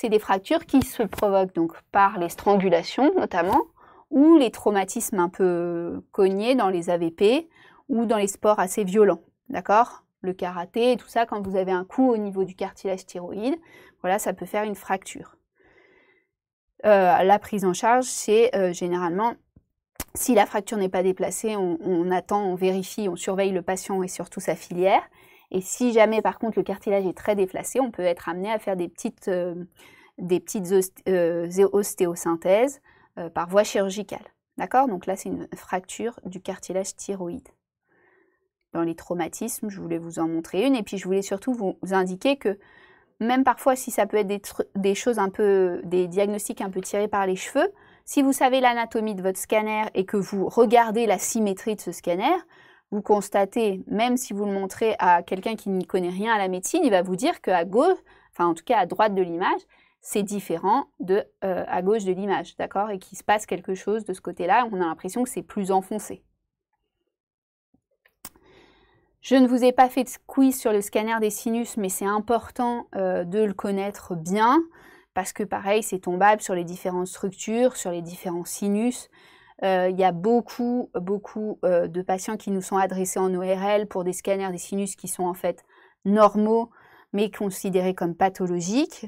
c'est des fractures qui se provoquent donc par les strangulations notamment, ou les traumatismes un peu cognés dans les AVP ou dans les sports assez violents. D'accord? Le karaté et tout ça, quand vous avez un coup au niveau du cartilage thyroïde, voilà, ça peut faire une fracture. Euh, la prise en charge, c'est euh, généralement, si la fracture n'est pas déplacée, on, attend, on vérifie, on surveille le patient et surtout sa filière. Et si jamais par contre le cartilage est très déplacé, on peut être amené à faire des petites, euh, des petites euh, ostéosynthèses euh, par voie chirurgicale. D'accord? Donc là, c'est une fracture du cartilage thyroïde. Dans les traumatismes, je voulais vous en montrer une. Et puis, je voulais surtout vous indiquer que même parfois, si ça peut être des, des choses un peu, des diagnostics un peu tirés par les cheveux, si vous savez l'anatomie de votre scanner et que vous regardez la symétrie de ce scanner, vous constatez, même si vous le montrez à quelqu'un qui n'y connaît rien à la médecine, il va vous dire qu'à gauche, enfin en tout cas à droite de l'image, c'est différent de euh, à gauche de l'image, d'accord Et qu'il se passe quelque chose de ce côté-là, on a l'impression que c'est plus enfoncé. Je ne vous ai pas fait de quiz sur le scanner des sinus, mais c'est important euh, de le connaître bien, parce que pareil, c'est tombable sur les différentes structures, sur les différents sinus. Euh, il y a beaucoup, beaucoup euh, de patients qui nous sont adressés en ORL pour des scanners des sinus qui sont en fait normaux, mais considérés comme pathologiques.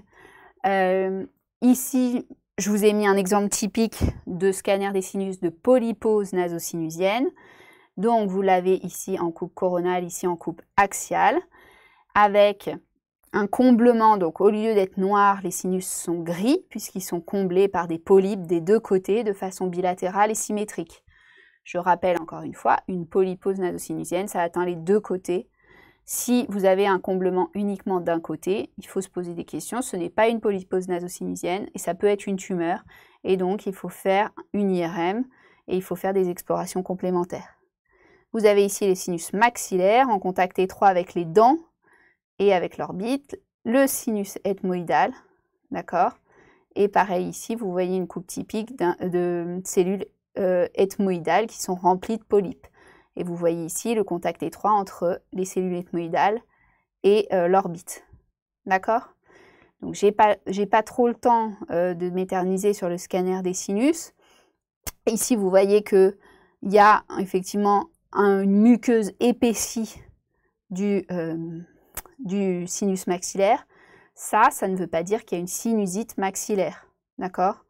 Euh, ici, je vous ai mis un exemple typique de scanner des sinus de polypose nasosinusienne. Donc, vous l'avez ici en coupe coronale, ici en coupe axiale, avec un comblement, donc au lieu d'être noirs, les sinus sont gris, puisqu'ils sont comblés par des polypes des deux côtés de façon bilatérale et symétrique. Je rappelle encore une fois, une polypose nasosinusienne, ça atteint les deux côtés. Si vous avez un comblement uniquement d'un côté, il faut se poser des questions. Ce n'est pas une polypose nasosinusienne et ça peut être une tumeur. Et donc, il faut faire une IRM et il faut faire des explorations complémentaires. Vous avez ici les sinus maxillaires en contact étroit avec les dents et avec l'orbite, le sinus ethmoïdal, d'accord? Et pareil ici, vous voyez une coupe typique de cellules euh, ethmoïdales qui sont remplies de polypes. Et vous voyez ici le contact étroit entre les cellules ethmoïdales et euh, l'orbite. D'accord? Donc, je n'ai pas, pas, trop le temps euh, de m'éterniser sur le scanner des sinus. Ici, vous voyez qu'il y a effectivement une muqueuse épaissie du, euh, du sinus maxillaire. Ça, ça ne veut pas dire qu'il y a une sinusite maxillaire. D'accord?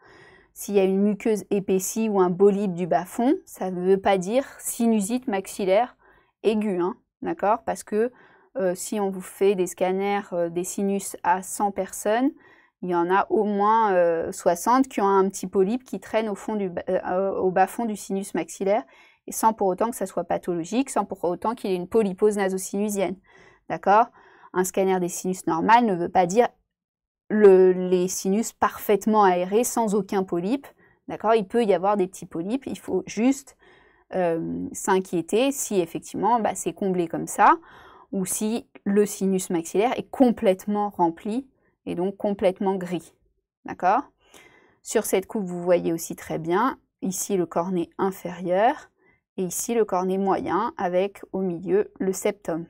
S'il y a une muqueuse épaissie ou un polype du bas-fond, ça ne veut pas dire sinusite maxillaire aiguë, hein, d'accord? Parce que euh, si on vous fait des scanners euh, des sinus à 100 personnes, il y en a au moins 60 euh, qui ont un petit polype qui traîne au, fond du, au bas-fond du sinus maxillaire, sans pour autant que ça soit pathologique, sans pour autant qu'il y ait une polypose nasosinusienne, d'accord? Un scanner des sinus normal ne veut pas dire les sinus parfaitement aérés sans aucun polype. D'accord? Il peut y avoir des petits polypes, il faut juste euh, s'inquiéter si effectivement bah, c'est comblé comme ça ou si le sinus maxillaire est complètement rempli et donc complètement gris. D'accord? Sur cette coupe, vous voyez aussi très bien ici le cornet inférieur et ici le cornet moyen avec au milieu le septum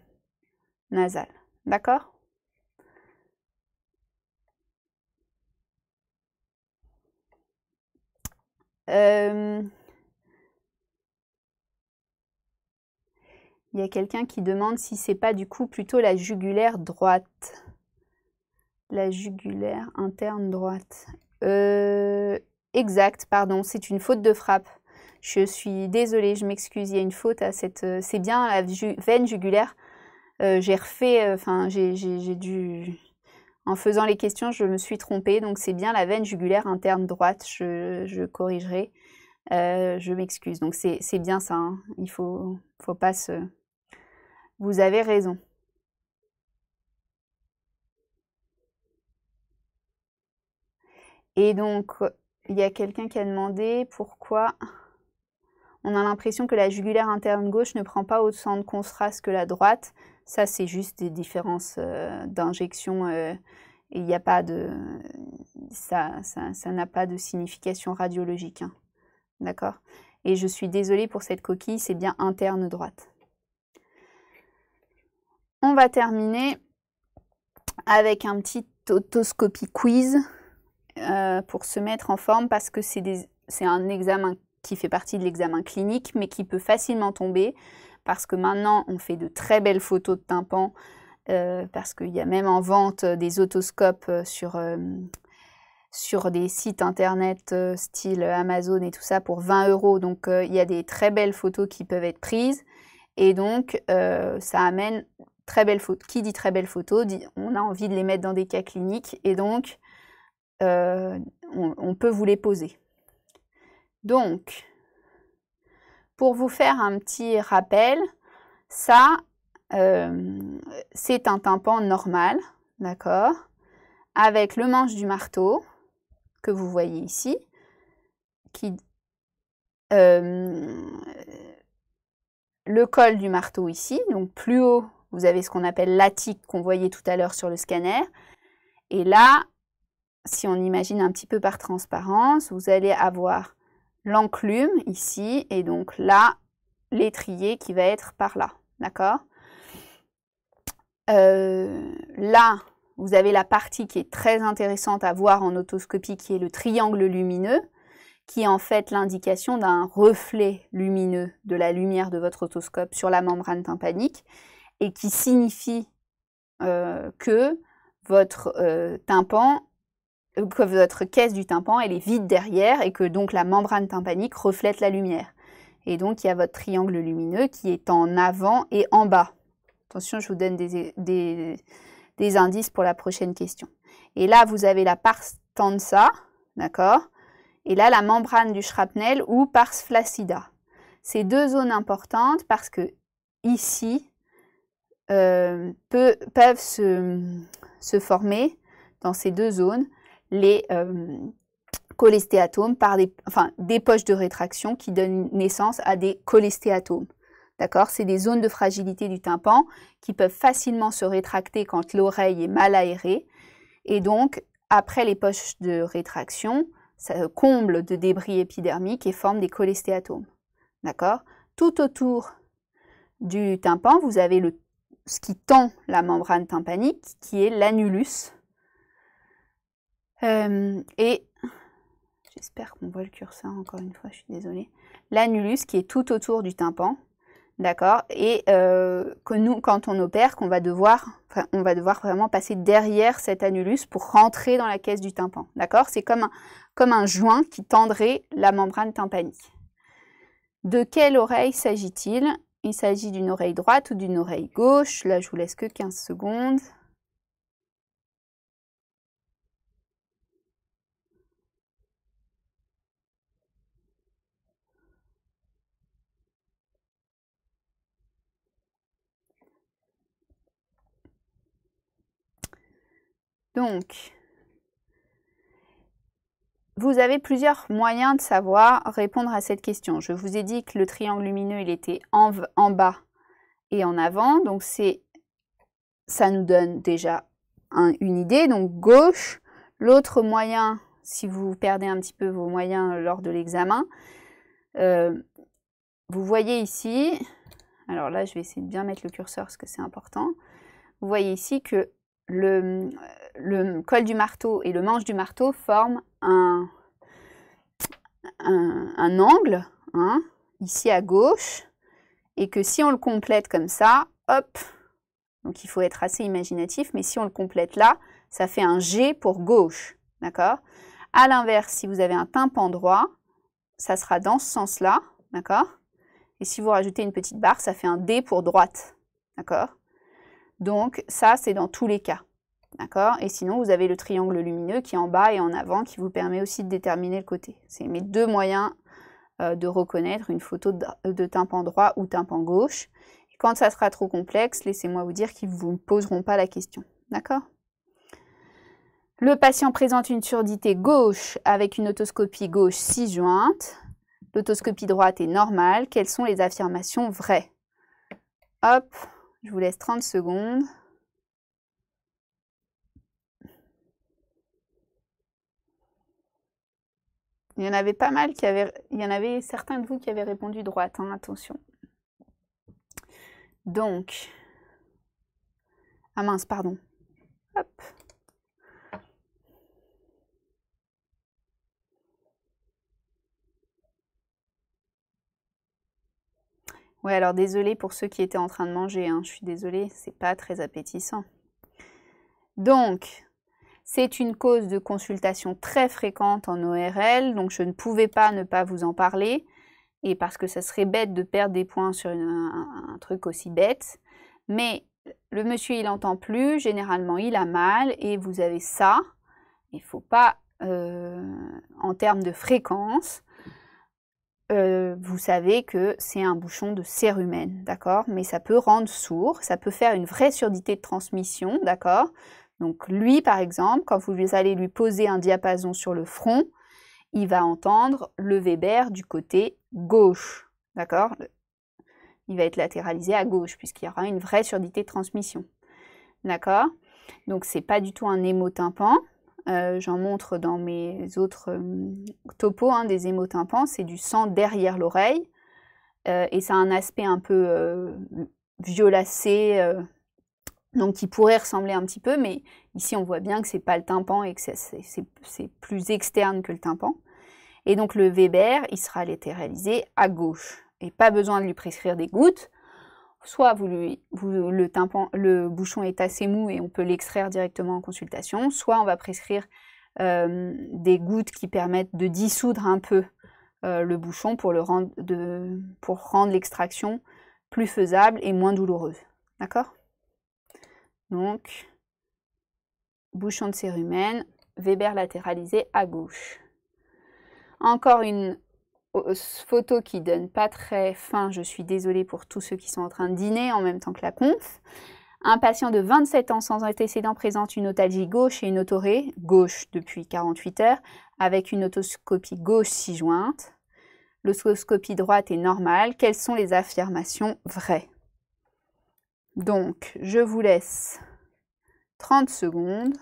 nasal. D'accord il y a quelqu'un qui demande si c'est pas du coup plutôt la jugulaire droite. La jugulaire interne droite. Exact, pardon, c'est une faute de frappe. Je suis désolée, je m'excuse, il y a une faute à cette... C'est bien la veine jugulaire. J'ai refait, enfin j'ai dû... En faisant les questions, je me suis trompée, donc c'est bien la veine jugulaire interne droite, je, corrigerai. Euh, je m'excuse, donc c'est bien ça, hein. il faut, faut pas se... Vous avez raison. Et donc, il y a quelqu'un qui a demandé pourquoi on a l'impression que la jugulaire interne gauche ne prend pas autant de contraste que la droite. Ça, c'est juste des différences euh, d'injection. Euh, il n'y a pas de... Ça n'a ça, pas de signification radiologique. Hein. D'accord? Et je suis désolée pour cette coquille, c'est bien interne droite. On va terminer avec un petit otoscopie quiz euh, pour se mettre en forme parce que c'est un examen qui fait partie de l'examen clinique mais qui peut facilement tomber parce que maintenant on fait de très belles photos de tympan euh, parce qu'il y a même en vente des otoscopes euh, sur, euh, sur des sites internet style Amazon et tout ça pour 20 euros. Donc il y a des très belles photos qui peuvent être prises et donc ça amène très belles photos. Qui dit très belles photos dit on a envie de les mettre dans des cas cliniques et donc on peut vous les poser. Donc, pour vous faire un petit rappel, ça, euh, c'est un tympan normal, d'accord, avec le manche du marteau que vous voyez ici, qui, euh, le col du marteau ici, donc plus haut, vous avez ce qu'on appelle l'attique qu'on voyait tout à l'heure sur le scanner, et là, si on imagine un petit peu par transparence, vous allez avoir l'enclume ici, et donc là, l'étrier qui va être par là, d'accord? Euh, Là, vous avez la partie qui est très intéressante à voir en otoscopie, qui est le triangle lumineux, qui est en fait l'indication d'un reflet lumineux de la lumière de votre otoscope sur la membrane tympanique, et qui signifie euh, que votre euh, tympan que votre caisse du tympan elle est vide derrière et que donc la membrane tympanique reflète la lumière. Et donc il y a votre triangle lumineux qui est en avant et en bas. Attention, je vous donne des, des, indices pour la prochaine question. Et là, vous avez la pars tensa, d'accord? Et là, la membrane du shrapnel ou pars flaccida. Ces deux zones importantes parce que ici euh, peuvent se, former dans ces deux zones les euh, cholestéatomes par des, enfin, poches de rétraction qui donnent naissance à des cholestéatomes. D'accord? C'est des zones de fragilité du tympan qui peuvent facilement se rétracter quand l'oreille est mal aérée. Et donc, après les poches de rétraction, ça comble de débris épidermiques et forme des cholestéatomes. D'accord? Tout autour du tympan, vous avez le, ce qui tend la membrane tympanique, qui est l'annulus. Euh, et j'espère qu'on voit le curseur encore une fois, je suis désolée. L'annulus qui est tout autour du tympan. D'accord Et euh, que nous, quand on opère, qu'on va devoir, on va devoir vraiment passer derrière cet annulus pour rentrer dans la caisse du tympan. D'accord? C'est comme un, comme un joint qui tendrait la membrane tympanique. De quelle oreille s'agit-il? Il, s'agit d'une oreille droite ou d'une oreille gauche? Là, je vous laisse que 15 secondes. Donc, vous avez plusieurs moyens de savoir répondre à cette question. Je vous ai dit que le triangle lumineux, il était en, bas et en avant. Donc, ça nous donne déjà une idée. Donc, gauche. L'autre moyen, si vous perdez un petit peu vos moyens lors de l'examen, euh, vous voyez ici, alors là, je vais essayer de bien mettre le curseur parce que c'est important. Vous voyez ici que le, col du marteau et le manche du marteau forment un, un, angle, hein, ici à gauche, et que si on le complète comme ça, hop, donc il faut être assez imaginatif, mais si on le complète là, ça fait un G pour gauche, d'accord? À l'inverse, si vous avez un tympan droit, ça sera dans ce sens-là, d'accord? Et si vous rajoutez une petite barre, ça fait un D pour droite, d'accord? Donc ça, c'est dans tous les cas. D'accord? Et sinon, vous avez le triangle lumineux qui est en bas et en avant qui vous permet aussi de déterminer le côté. C'est mes deux moyens euh, de reconnaître une photo de, tympan droit ou tympan gauche. quand ça sera trop complexe, laissez-moi vous dire qu'ils ne vous poseront pas la question. D'accord? Le patient présente une surdité gauche avec une otoscopie gauche cisjointe. L'autoscopie droite est normale. Quelles sont les affirmations vraies? Hop, je vous laisse 30 secondes. Il y en avait pas mal qui avaient... Il y en avait certains de vous qui avaient répondu droite, hein, attention. Donc... Ah mince, pardon. Hop. Ouais, alors désolé pour ceux qui étaient en train de manger, hein. je suis désolée, c'est pas très appétissant. Donc, c'est une cause de consultation très fréquente en ORL, donc je ne pouvais pas ne pas vous en parler, et parce que ça serait bête de perdre des points sur un, truc aussi bête. Mais le monsieur, il n'entend plus, généralement, il a mal, et vous avez ça. Il ne faut pas, euh, en termes de fréquence, euh, vous savez que c'est un bouchon de cérumen, d'accord? Mais ça peut rendre sourd, ça peut faire une vraie surdité de transmission, d'accord? Donc lui, par exemple, quand vous allez lui poser un diapason sur le front, il va entendre le Weber du côté gauche. D'accord? Il va être latéralisé à gauche, puisqu'il y aura une vraie surdité de transmission. D'accord? Donc c'est pas du tout un hémotympan. Euh, J'en montre dans mes autres euh, topos hein, des hémotympans. C'est du sang derrière l'oreille. Euh, et ça a un aspect un peu violacé, donc qui pourrait ressembler un petit peu, mais ici on voit bien que c'est pas le tympan et que c'est plus externe que le tympan. Et donc le Weber, il sera latéralisé à gauche. Et pas besoin de lui prescrire des gouttes. Soit vous le, tympan, le bouchon est assez mou et on peut l'extraire directement en consultation, soit on va prescrire euh, des gouttes qui permettent de dissoudre un peu euh, le bouchon pour, rendre, pour rendre l'extraction plus faisable et moins douloureuse. D'accord? Donc, bouchon de cérumen, Weber latéralisé à gauche. Encore une photo qui donne pas très fin, je suis désolée pour tous ceux qui sont en train de dîner en même temps que la conf. Un patient de 27 ans sans antécédent présente une otalgie gauche et une autorée gauche depuis 48 heures avec une otoscopie gauche si jointe. L'otoscopie droite est normale. Quelles sont les affirmations vraies? Donc, je vous laisse 30 secondes.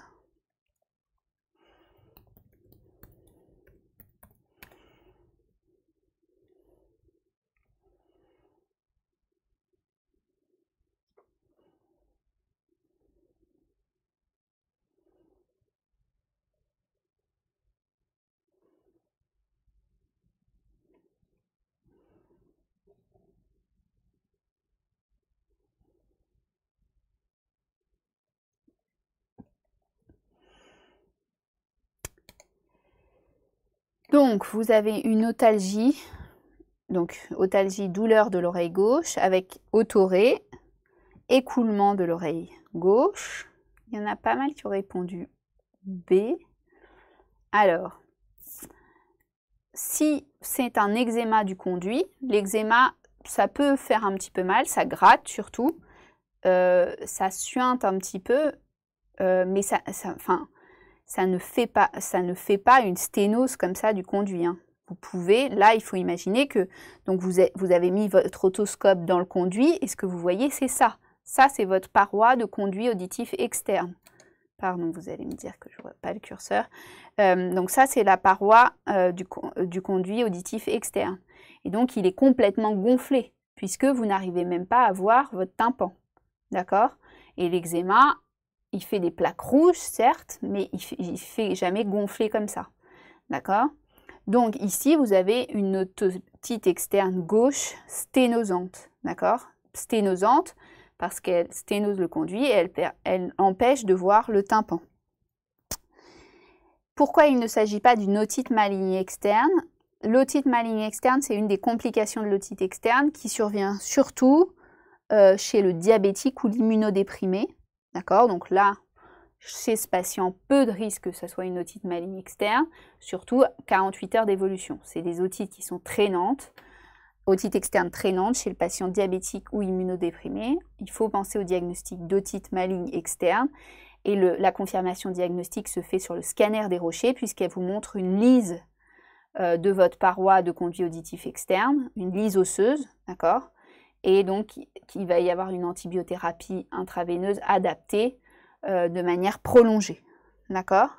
Donc, vous avez une otalgie, donc otalgie douleur de l'oreille gauche avec autoré, écoulement de l'oreille gauche. Il y en a pas mal qui ont répondu B. Alors, si c'est un eczéma du conduit, l'eczéma, ça peut faire un petit peu mal, ça gratte surtout, euh, ça suinte un petit peu, euh, mais ça, ça, enfin, ça ne fait pas, ça ne fait pas une sténose comme ça du conduit. Hein. Vous pouvez, là, il faut imaginer que donc vous, vous avez mis votre otoscope dans le conduit et ce que vous voyez, c'est ça. Ça, c'est votre paroi de conduit auditif externe. Pardon, vous allez me dire que je ne vois pas le curseur. Euh, donc ça, c'est la paroi euh, du, du, conduit auditif externe. Et donc, il est complètement gonflé, puisque vous n'arrivez même pas à voir votre tympan. D'accord? Et l'eczéma, il fait des plaques rouges, certes, mais il ne fait, jamais gonfler comme ça. D'accord? Donc ici, vous avez une otite externe gauche sténosante. D'accord? Sténosante parce qu'elle sténose le conduit et elle, empêche de voir le tympan. Pourquoi il ne s'agit pas d'une otite maligne externe? L'otite maligne externe, c'est une des complications de l'otite externe qui survient surtout euh, chez le diabétique ou l'immunodéprimé. D'accord? Donc là, chez ce patient, peu de risque que ce soit une otite maligne externe, surtout 48 heures d'évolution. C'est des otites qui sont traînantes, otite externe traînante chez le patient diabétique ou immunodéprimé. Il faut penser au diagnostic d'otite maligne externe et la confirmation diagnostique se fait sur le scanner des rochers puisqu'elle vous montre une lise euh, de votre paroi de conduit auditif externe, une lise osseuse, d'accord? Et donc il va y avoir une antibiothérapie intraveineuse adaptée euh, de manière prolongée. D'accord?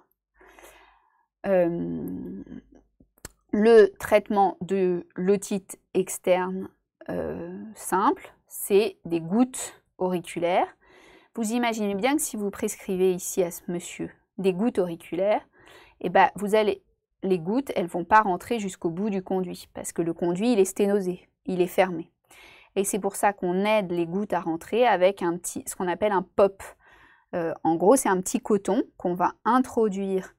Euh, Le traitement de l'otite externe euh, simple, c'est des gouttes auriculaires. Vous imaginez bien que si vous prescrivez ici à ce monsieur des gouttes auriculaires, eh ben, vous allez, les gouttes, elles ne vont pas rentrer jusqu'au bout du conduit, parce que le conduit, il est sténosé, il est fermé. Et c'est pour ça qu'on aide les gouttes à rentrer avec un petit, ce qu'on appelle un pop. Euh, en gros, c'est un petit coton qu'on va introduire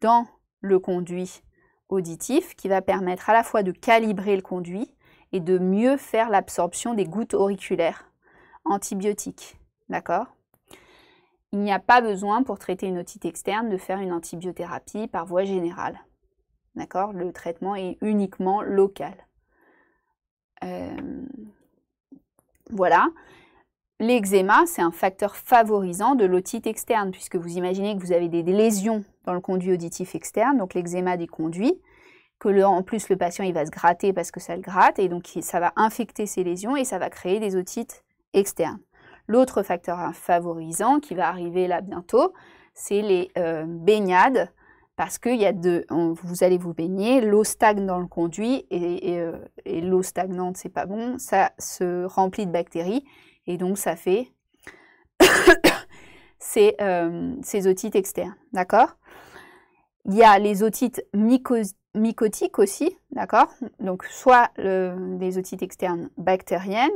dans le conduit auditif qui va permettre à la fois de calibrer le conduit et de mieux faire l'absorption des gouttes auriculaires antibiotiques. D'accord? Il n'y a pas besoin pour traiter une otite externe de faire une antibiothérapie par voie générale. D'accord? Le traitement est uniquement local. Euh, voilà. L'eczéma, c'est un facteur favorisant de l'otite externe, puisque vous imaginez que vous avez des lésions dans le conduit auditif externe, donc l'eczéma des conduits, que en plus le patient il va se gratter parce que ça le gratte, et donc ça va infecter ces lésions et ça va créer des otites externes. L'autre facteur favorisant qui va arriver là bientôt, c'est les euh, baignades parce que y a de, vous allez vous baigner, l'eau stagne dans le conduit et, euh, l'eau stagnante c'est pas bon, ça se remplit de bactéries et donc ça fait ces, euh, ces, otites externes, d'accord? Il y a les otites mycotiques aussi, d'accord? Donc soit des otites externes bactériennes,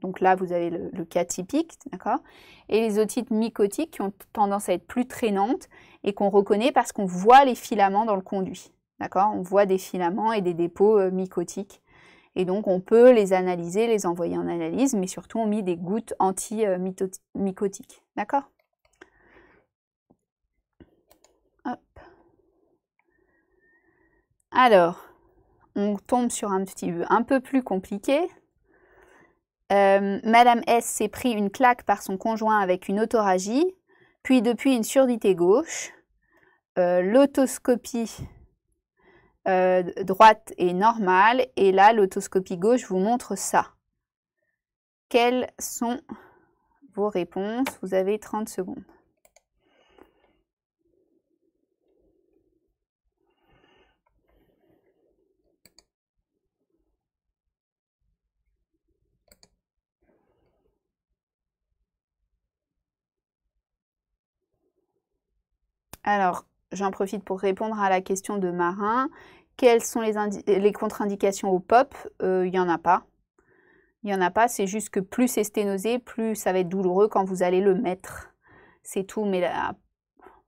donc là vous avez le, le cas typique, d'accord? Et les otites mycotiques qui ont tendance à être plus traînantes et qu'on reconnaît parce qu'on voit les filaments dans le conduit. D'accord? On voit des filaments et des dépôts euh, mycotiques. Et donc on peut les analyser, les envoyer en analyse, mais surtout on met des gouttes anti-mycotiques. D'accord? Alors, on tombe sur un petit un peu plus compliqué. Euh, Madame S s'est pris une claque par son conjoint avec une autoragie, puis depuis une surdité gauche. Euh, l'autoscopie euh, droite est normale et là l'autoscopie gauche vous montre ça. Quelles sont vos réponses? Vous avez 30 secondes. Alors, j'en profite pour répondre à la question de Marin. Quelles sont les, contre-indications au POP? Euh, Il n'y en a pas. Il n'y en a pas, c'est juste que plus c'est sténosé, plus ça va être douloureux quand vous allez le mettre. C'est tout, mais là,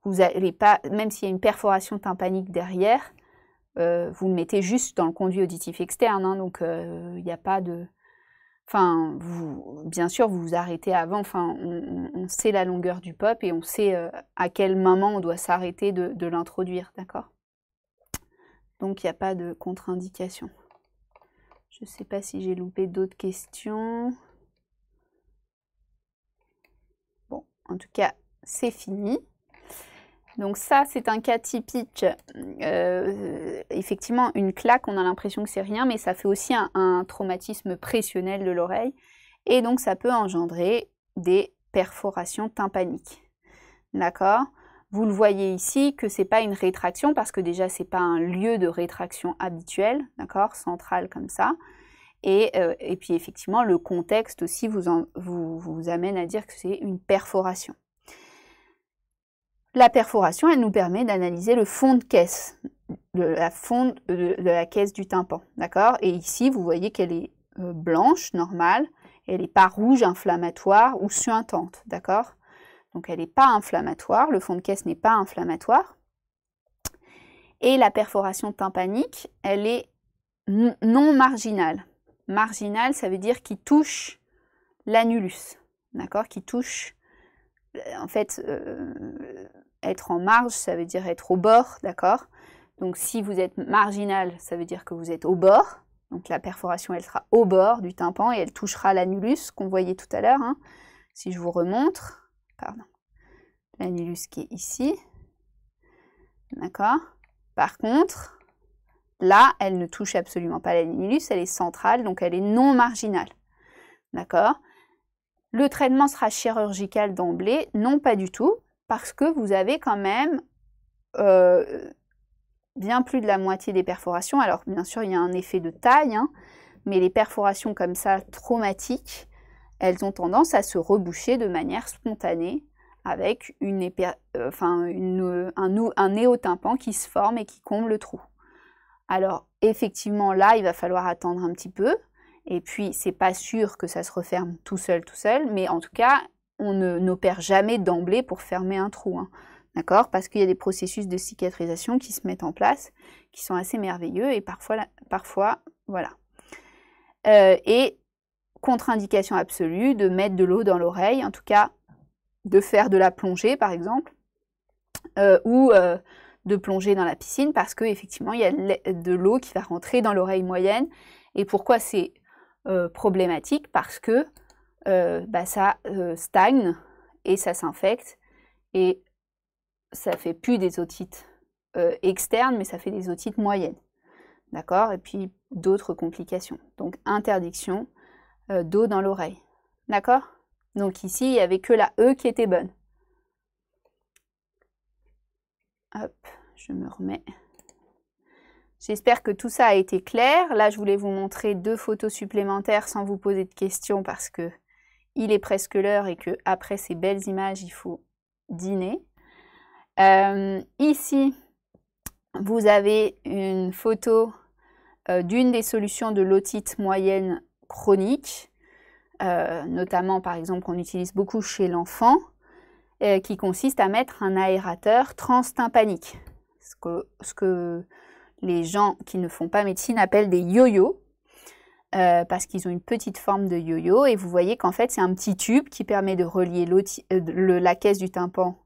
vous n'allez pas, même s'il y a une perforation tympanique derrière, euh, vous le mettez juste dans le conduit auditif externe, hein, donc euh, il n'y a pas de... Enfin, bien sûr, vous vous arrêtez avant. Enfin, on, sait la longueur du pop et on sait euh, à quel moment on doit s'arrêter de, l'introduire, d'accord? Donc, il n'y a pas de contre-indication. Je ne sais pas si j'ai loupé d'autres questions. Bon, en tout cas, c'est fini. Donc ça, c'est un cas typique. Euh, effectivement, une claque, on a l'impression que c'est rien, mais ça fait aussi un, traumatisme pressionnel de l'oreille. Et donc, ça peut engendrer des perforations tympaniques. D'accord? Vous le voyez ici que ce n'est pas une rétraction, parce que déjà, ce n'est pas un lieu de rétraction habituel, d'accord? Central comme ça. Et, euh, et, puis, effectivement, le contexte aussi vous, vous, vous amène à dire que c'est une perforation. La perforation, elle nous permet d'analyser le fond de caisse, de la, fond de, la caisse du tympan, Et ici, vous voyez qu'elle est euh, blanche, normale, elle n'est pas rouge, inflammatoire ou suintante, d'accord? Donc elle n'est pas inflammatoire, le fond de caisse n'est pas inflammatoire. Et la perforation tympanique, elle est non marginale. Marginale, ça veut dire qui touche l'annulus, d'accord? Qui touche, en fait, euh, être en marge, ça veut dire être au bord, d'accord? Donc si vous êtes marginal, ça veut dire que vous êtes au bord. Donc la perforation, elle sera au bord du tympan et elle touchera l'annulus qu'on voyait tout à l'heure. Hein. Si je vous remontre, pardon, l'annulus qui est ici, d'accord? Par contre, là, elle ne touche absolument pas l'annulus, elle est centrale, donc elle est non marginale, d'accord? Le traitement sera chirurgical d'emblée Non, pas du tout parce que vous avez quand même euh, bien plus de la moitié des perforations. Alors bien sûr, il y a un effet de taille, hein, mais les perforations comme ça, traumatiques, elles ont tendance à se reboucher de manière spontanée avec euh, une, un, un néotympan qui se forme et qui comble le trou. Alors effectivement là, il va falloir attendre un petit peu. Et puis, c'est pas sûr que ça se referme tout seul, tout seul, mais en tout cas, on n'opère jamais d'emblée pour fermer un trou. Hein. D'accord? Parce qu'il y a des processus de cicatrisation qui se mettent en place, qui sont assez merveilleux et parfois, parfois voilà. Euh, et contre-indication absolue de mettre de l'eau dans l'oreille, en tout cas de faire de la plongée par exemple, euh, ou euh, de plonger dans la piscine parce qu'effectivement il y a de l'eau qui va rentrer dans l'oreille moyenne. Et pourquoi c'est problématique? Parce que euh, bah, ça euh, stagne et ça s'infecte et ça fait plus des otites euh, externes, mais ça fait des otites moyennes. D'accord? Et puis d'autres complications. Donc interdiction d'eau dans l'oreille. D'accord? Donc ici, il n'y avait que la E qui était bonne. Hop, je me remets. J'espère que tout ça a été clair. Là, je voulais vous montrer deux photos supplémentaires sans vous poser de questions parce que il est presque l'heure et que après ces belles images, il faut dîner. Euh, ici, vous avez une photo euh, d'une des solutions de l'otite moyenne chronique, euh, notamment par exemple qu'on utilise beaucoup chez l'enfant, qui consiste à mettre un aérateur transtympanique, ce que, ce que les gens qui ne font pas médecine appellent des yo-yo. Euh, parce qu'ils ont une petite forme de yo-yo. Et vous voyez qu'en fait c'est un petit tube qui permet de relier euh, la caisse du tympan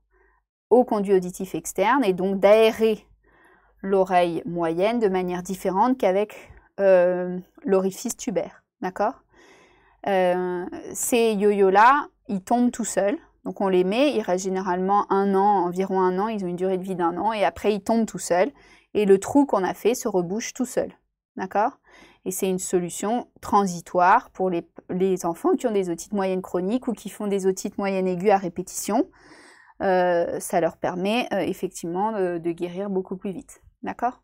au conduit auditif externe et donc d'aérer l'oreille moyenne de manière différente qu'avec l'orifice tubaire. D'accord? Ces yo-yo-là, ils tombent tout seuls. Donc on les met, ils restent généralement un an, environ un an, ils ont une durée de vie d'un an, et après ils tombent tout seuls, et le trou qu'on a fait se rebouche tout seul. D'accord? Et c'est une solution transitoire pour les, enfants qui ont des otites moyennes chroniques ou qui font des otites moyennes aiguës à répétition. Euh, ça leur permet euh, effectivement de, de guérir beaucoup plus vite. D'accord?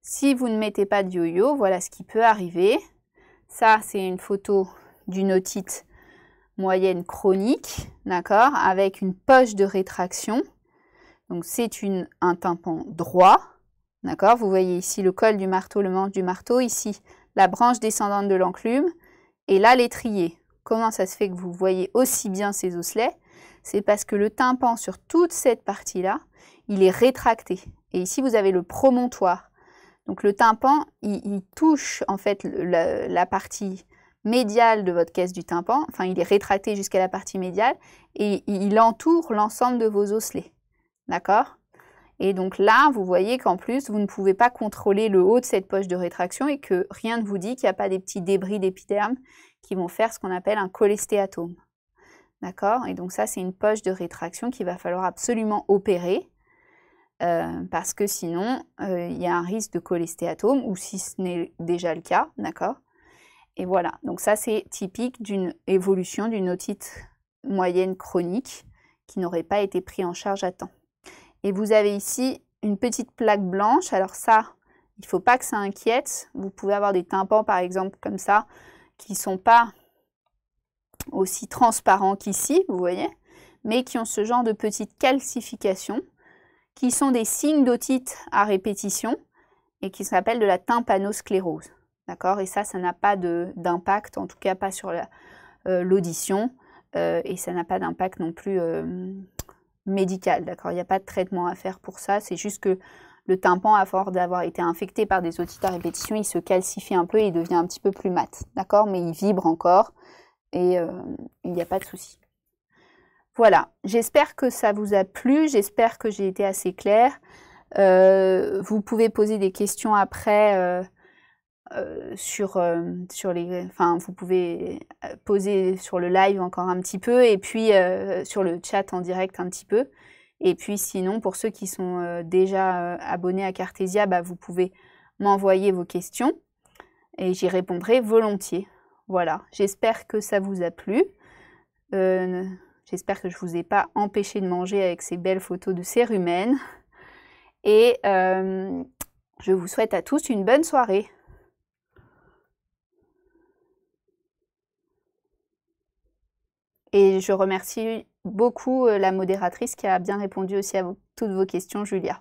Si vous ne mettez pas de yo-yo, voilà ce qui peut arriver. Ça, c'est une photo d'une otite moyenne chronique, d'accord, avec une poche de rétraction. Donc c'est un tympan droit, d'accord? Vous voyez ici le col du marteau, le manche du marteau, ici la branche descendante de l'enclume, et là l'étrier. Comment ça se fait que vous voyez aussi bien ces osselets? C'est parce que le tympan sur toute cette partie-là, il est rétracté. Et ici vous avez le promontoire donc le tympan, il, touche en fait la, partie médiale de votre caisse du tympan, enfin il est rétracté jusqu'à la partie médiale et il entoure l'ensemble de vos osselets. D'accord? Et donc là, vous voyez qu'en plus, vous ne pouvez pas contrôler le haut de cette poche de rétraction et que rien ne vous dit qu'il n'y a pas des petits débris d'épiderme qui vont faire ce qu'on appelle un cholestéatome. D'accord? Et donc ça, c'est une poche de rétraction qu'il va falloir absolument opérer. Euh, parce que sinon, euh, il y a un risque de cholestéatome, ou si ce n'est déjà le cas, d'accord? Et voilà, donc ça c'est typique d'une évolution d'une otite moyenne chronique qui n'aurait pas été pris en charge à temps. Et vous avez ici une petite plaque blanche, alors ça, il ne faut pas que ça inquiète. Vous pouvez avoir des tympans par exemple comme ça, qui ne sont pas aussi transparents qu'ici, vous voyez, mais qui ont ce genre de petite calcification qui sont des signes d'otite à répétition et qui s'appellent de la tympanosclérose. D'accord? Et ça, ça n'a pas d'impact, en tout cas pas sur euh, l'audition, euh, et ça n'a pas d'impact non plus euh, médical. D'accord Il n'y a pas de traitement à faire pour ça, c'est juste que le tympan, à force d'avoir été infecté par des otites à répétition, il se calcifie un peu et il devient un petit peu plus mat. D'accord Mais il vibre encore et il n'y a pas de souci. Voilà, j'espère que ça vous a plu, j'espère que j'ai été assez claire. Euh, vous pouvez poser des questions après euh, euh, sur, les... Enfin, vous pouvez poser sur le live encore un petit peu et puis sur le chat en direct un petit peu. Et puis sinon, pour ceux qui sont déjà abonnés à Cartesia, bah, vous pouvez m'envoyer vos questions et j'y répondrai volontiers. Voilà, j'espère que ça vous a plu. J'espère que je ne vous ai pas empêché de manger avec ces belles photos de cérumen. Et euh, je vous souhaite à tous une bonne soirée. Et je remercie beaucoup euh, la modératrice qui a bien répondu aussi à toutes vos questions, Julia.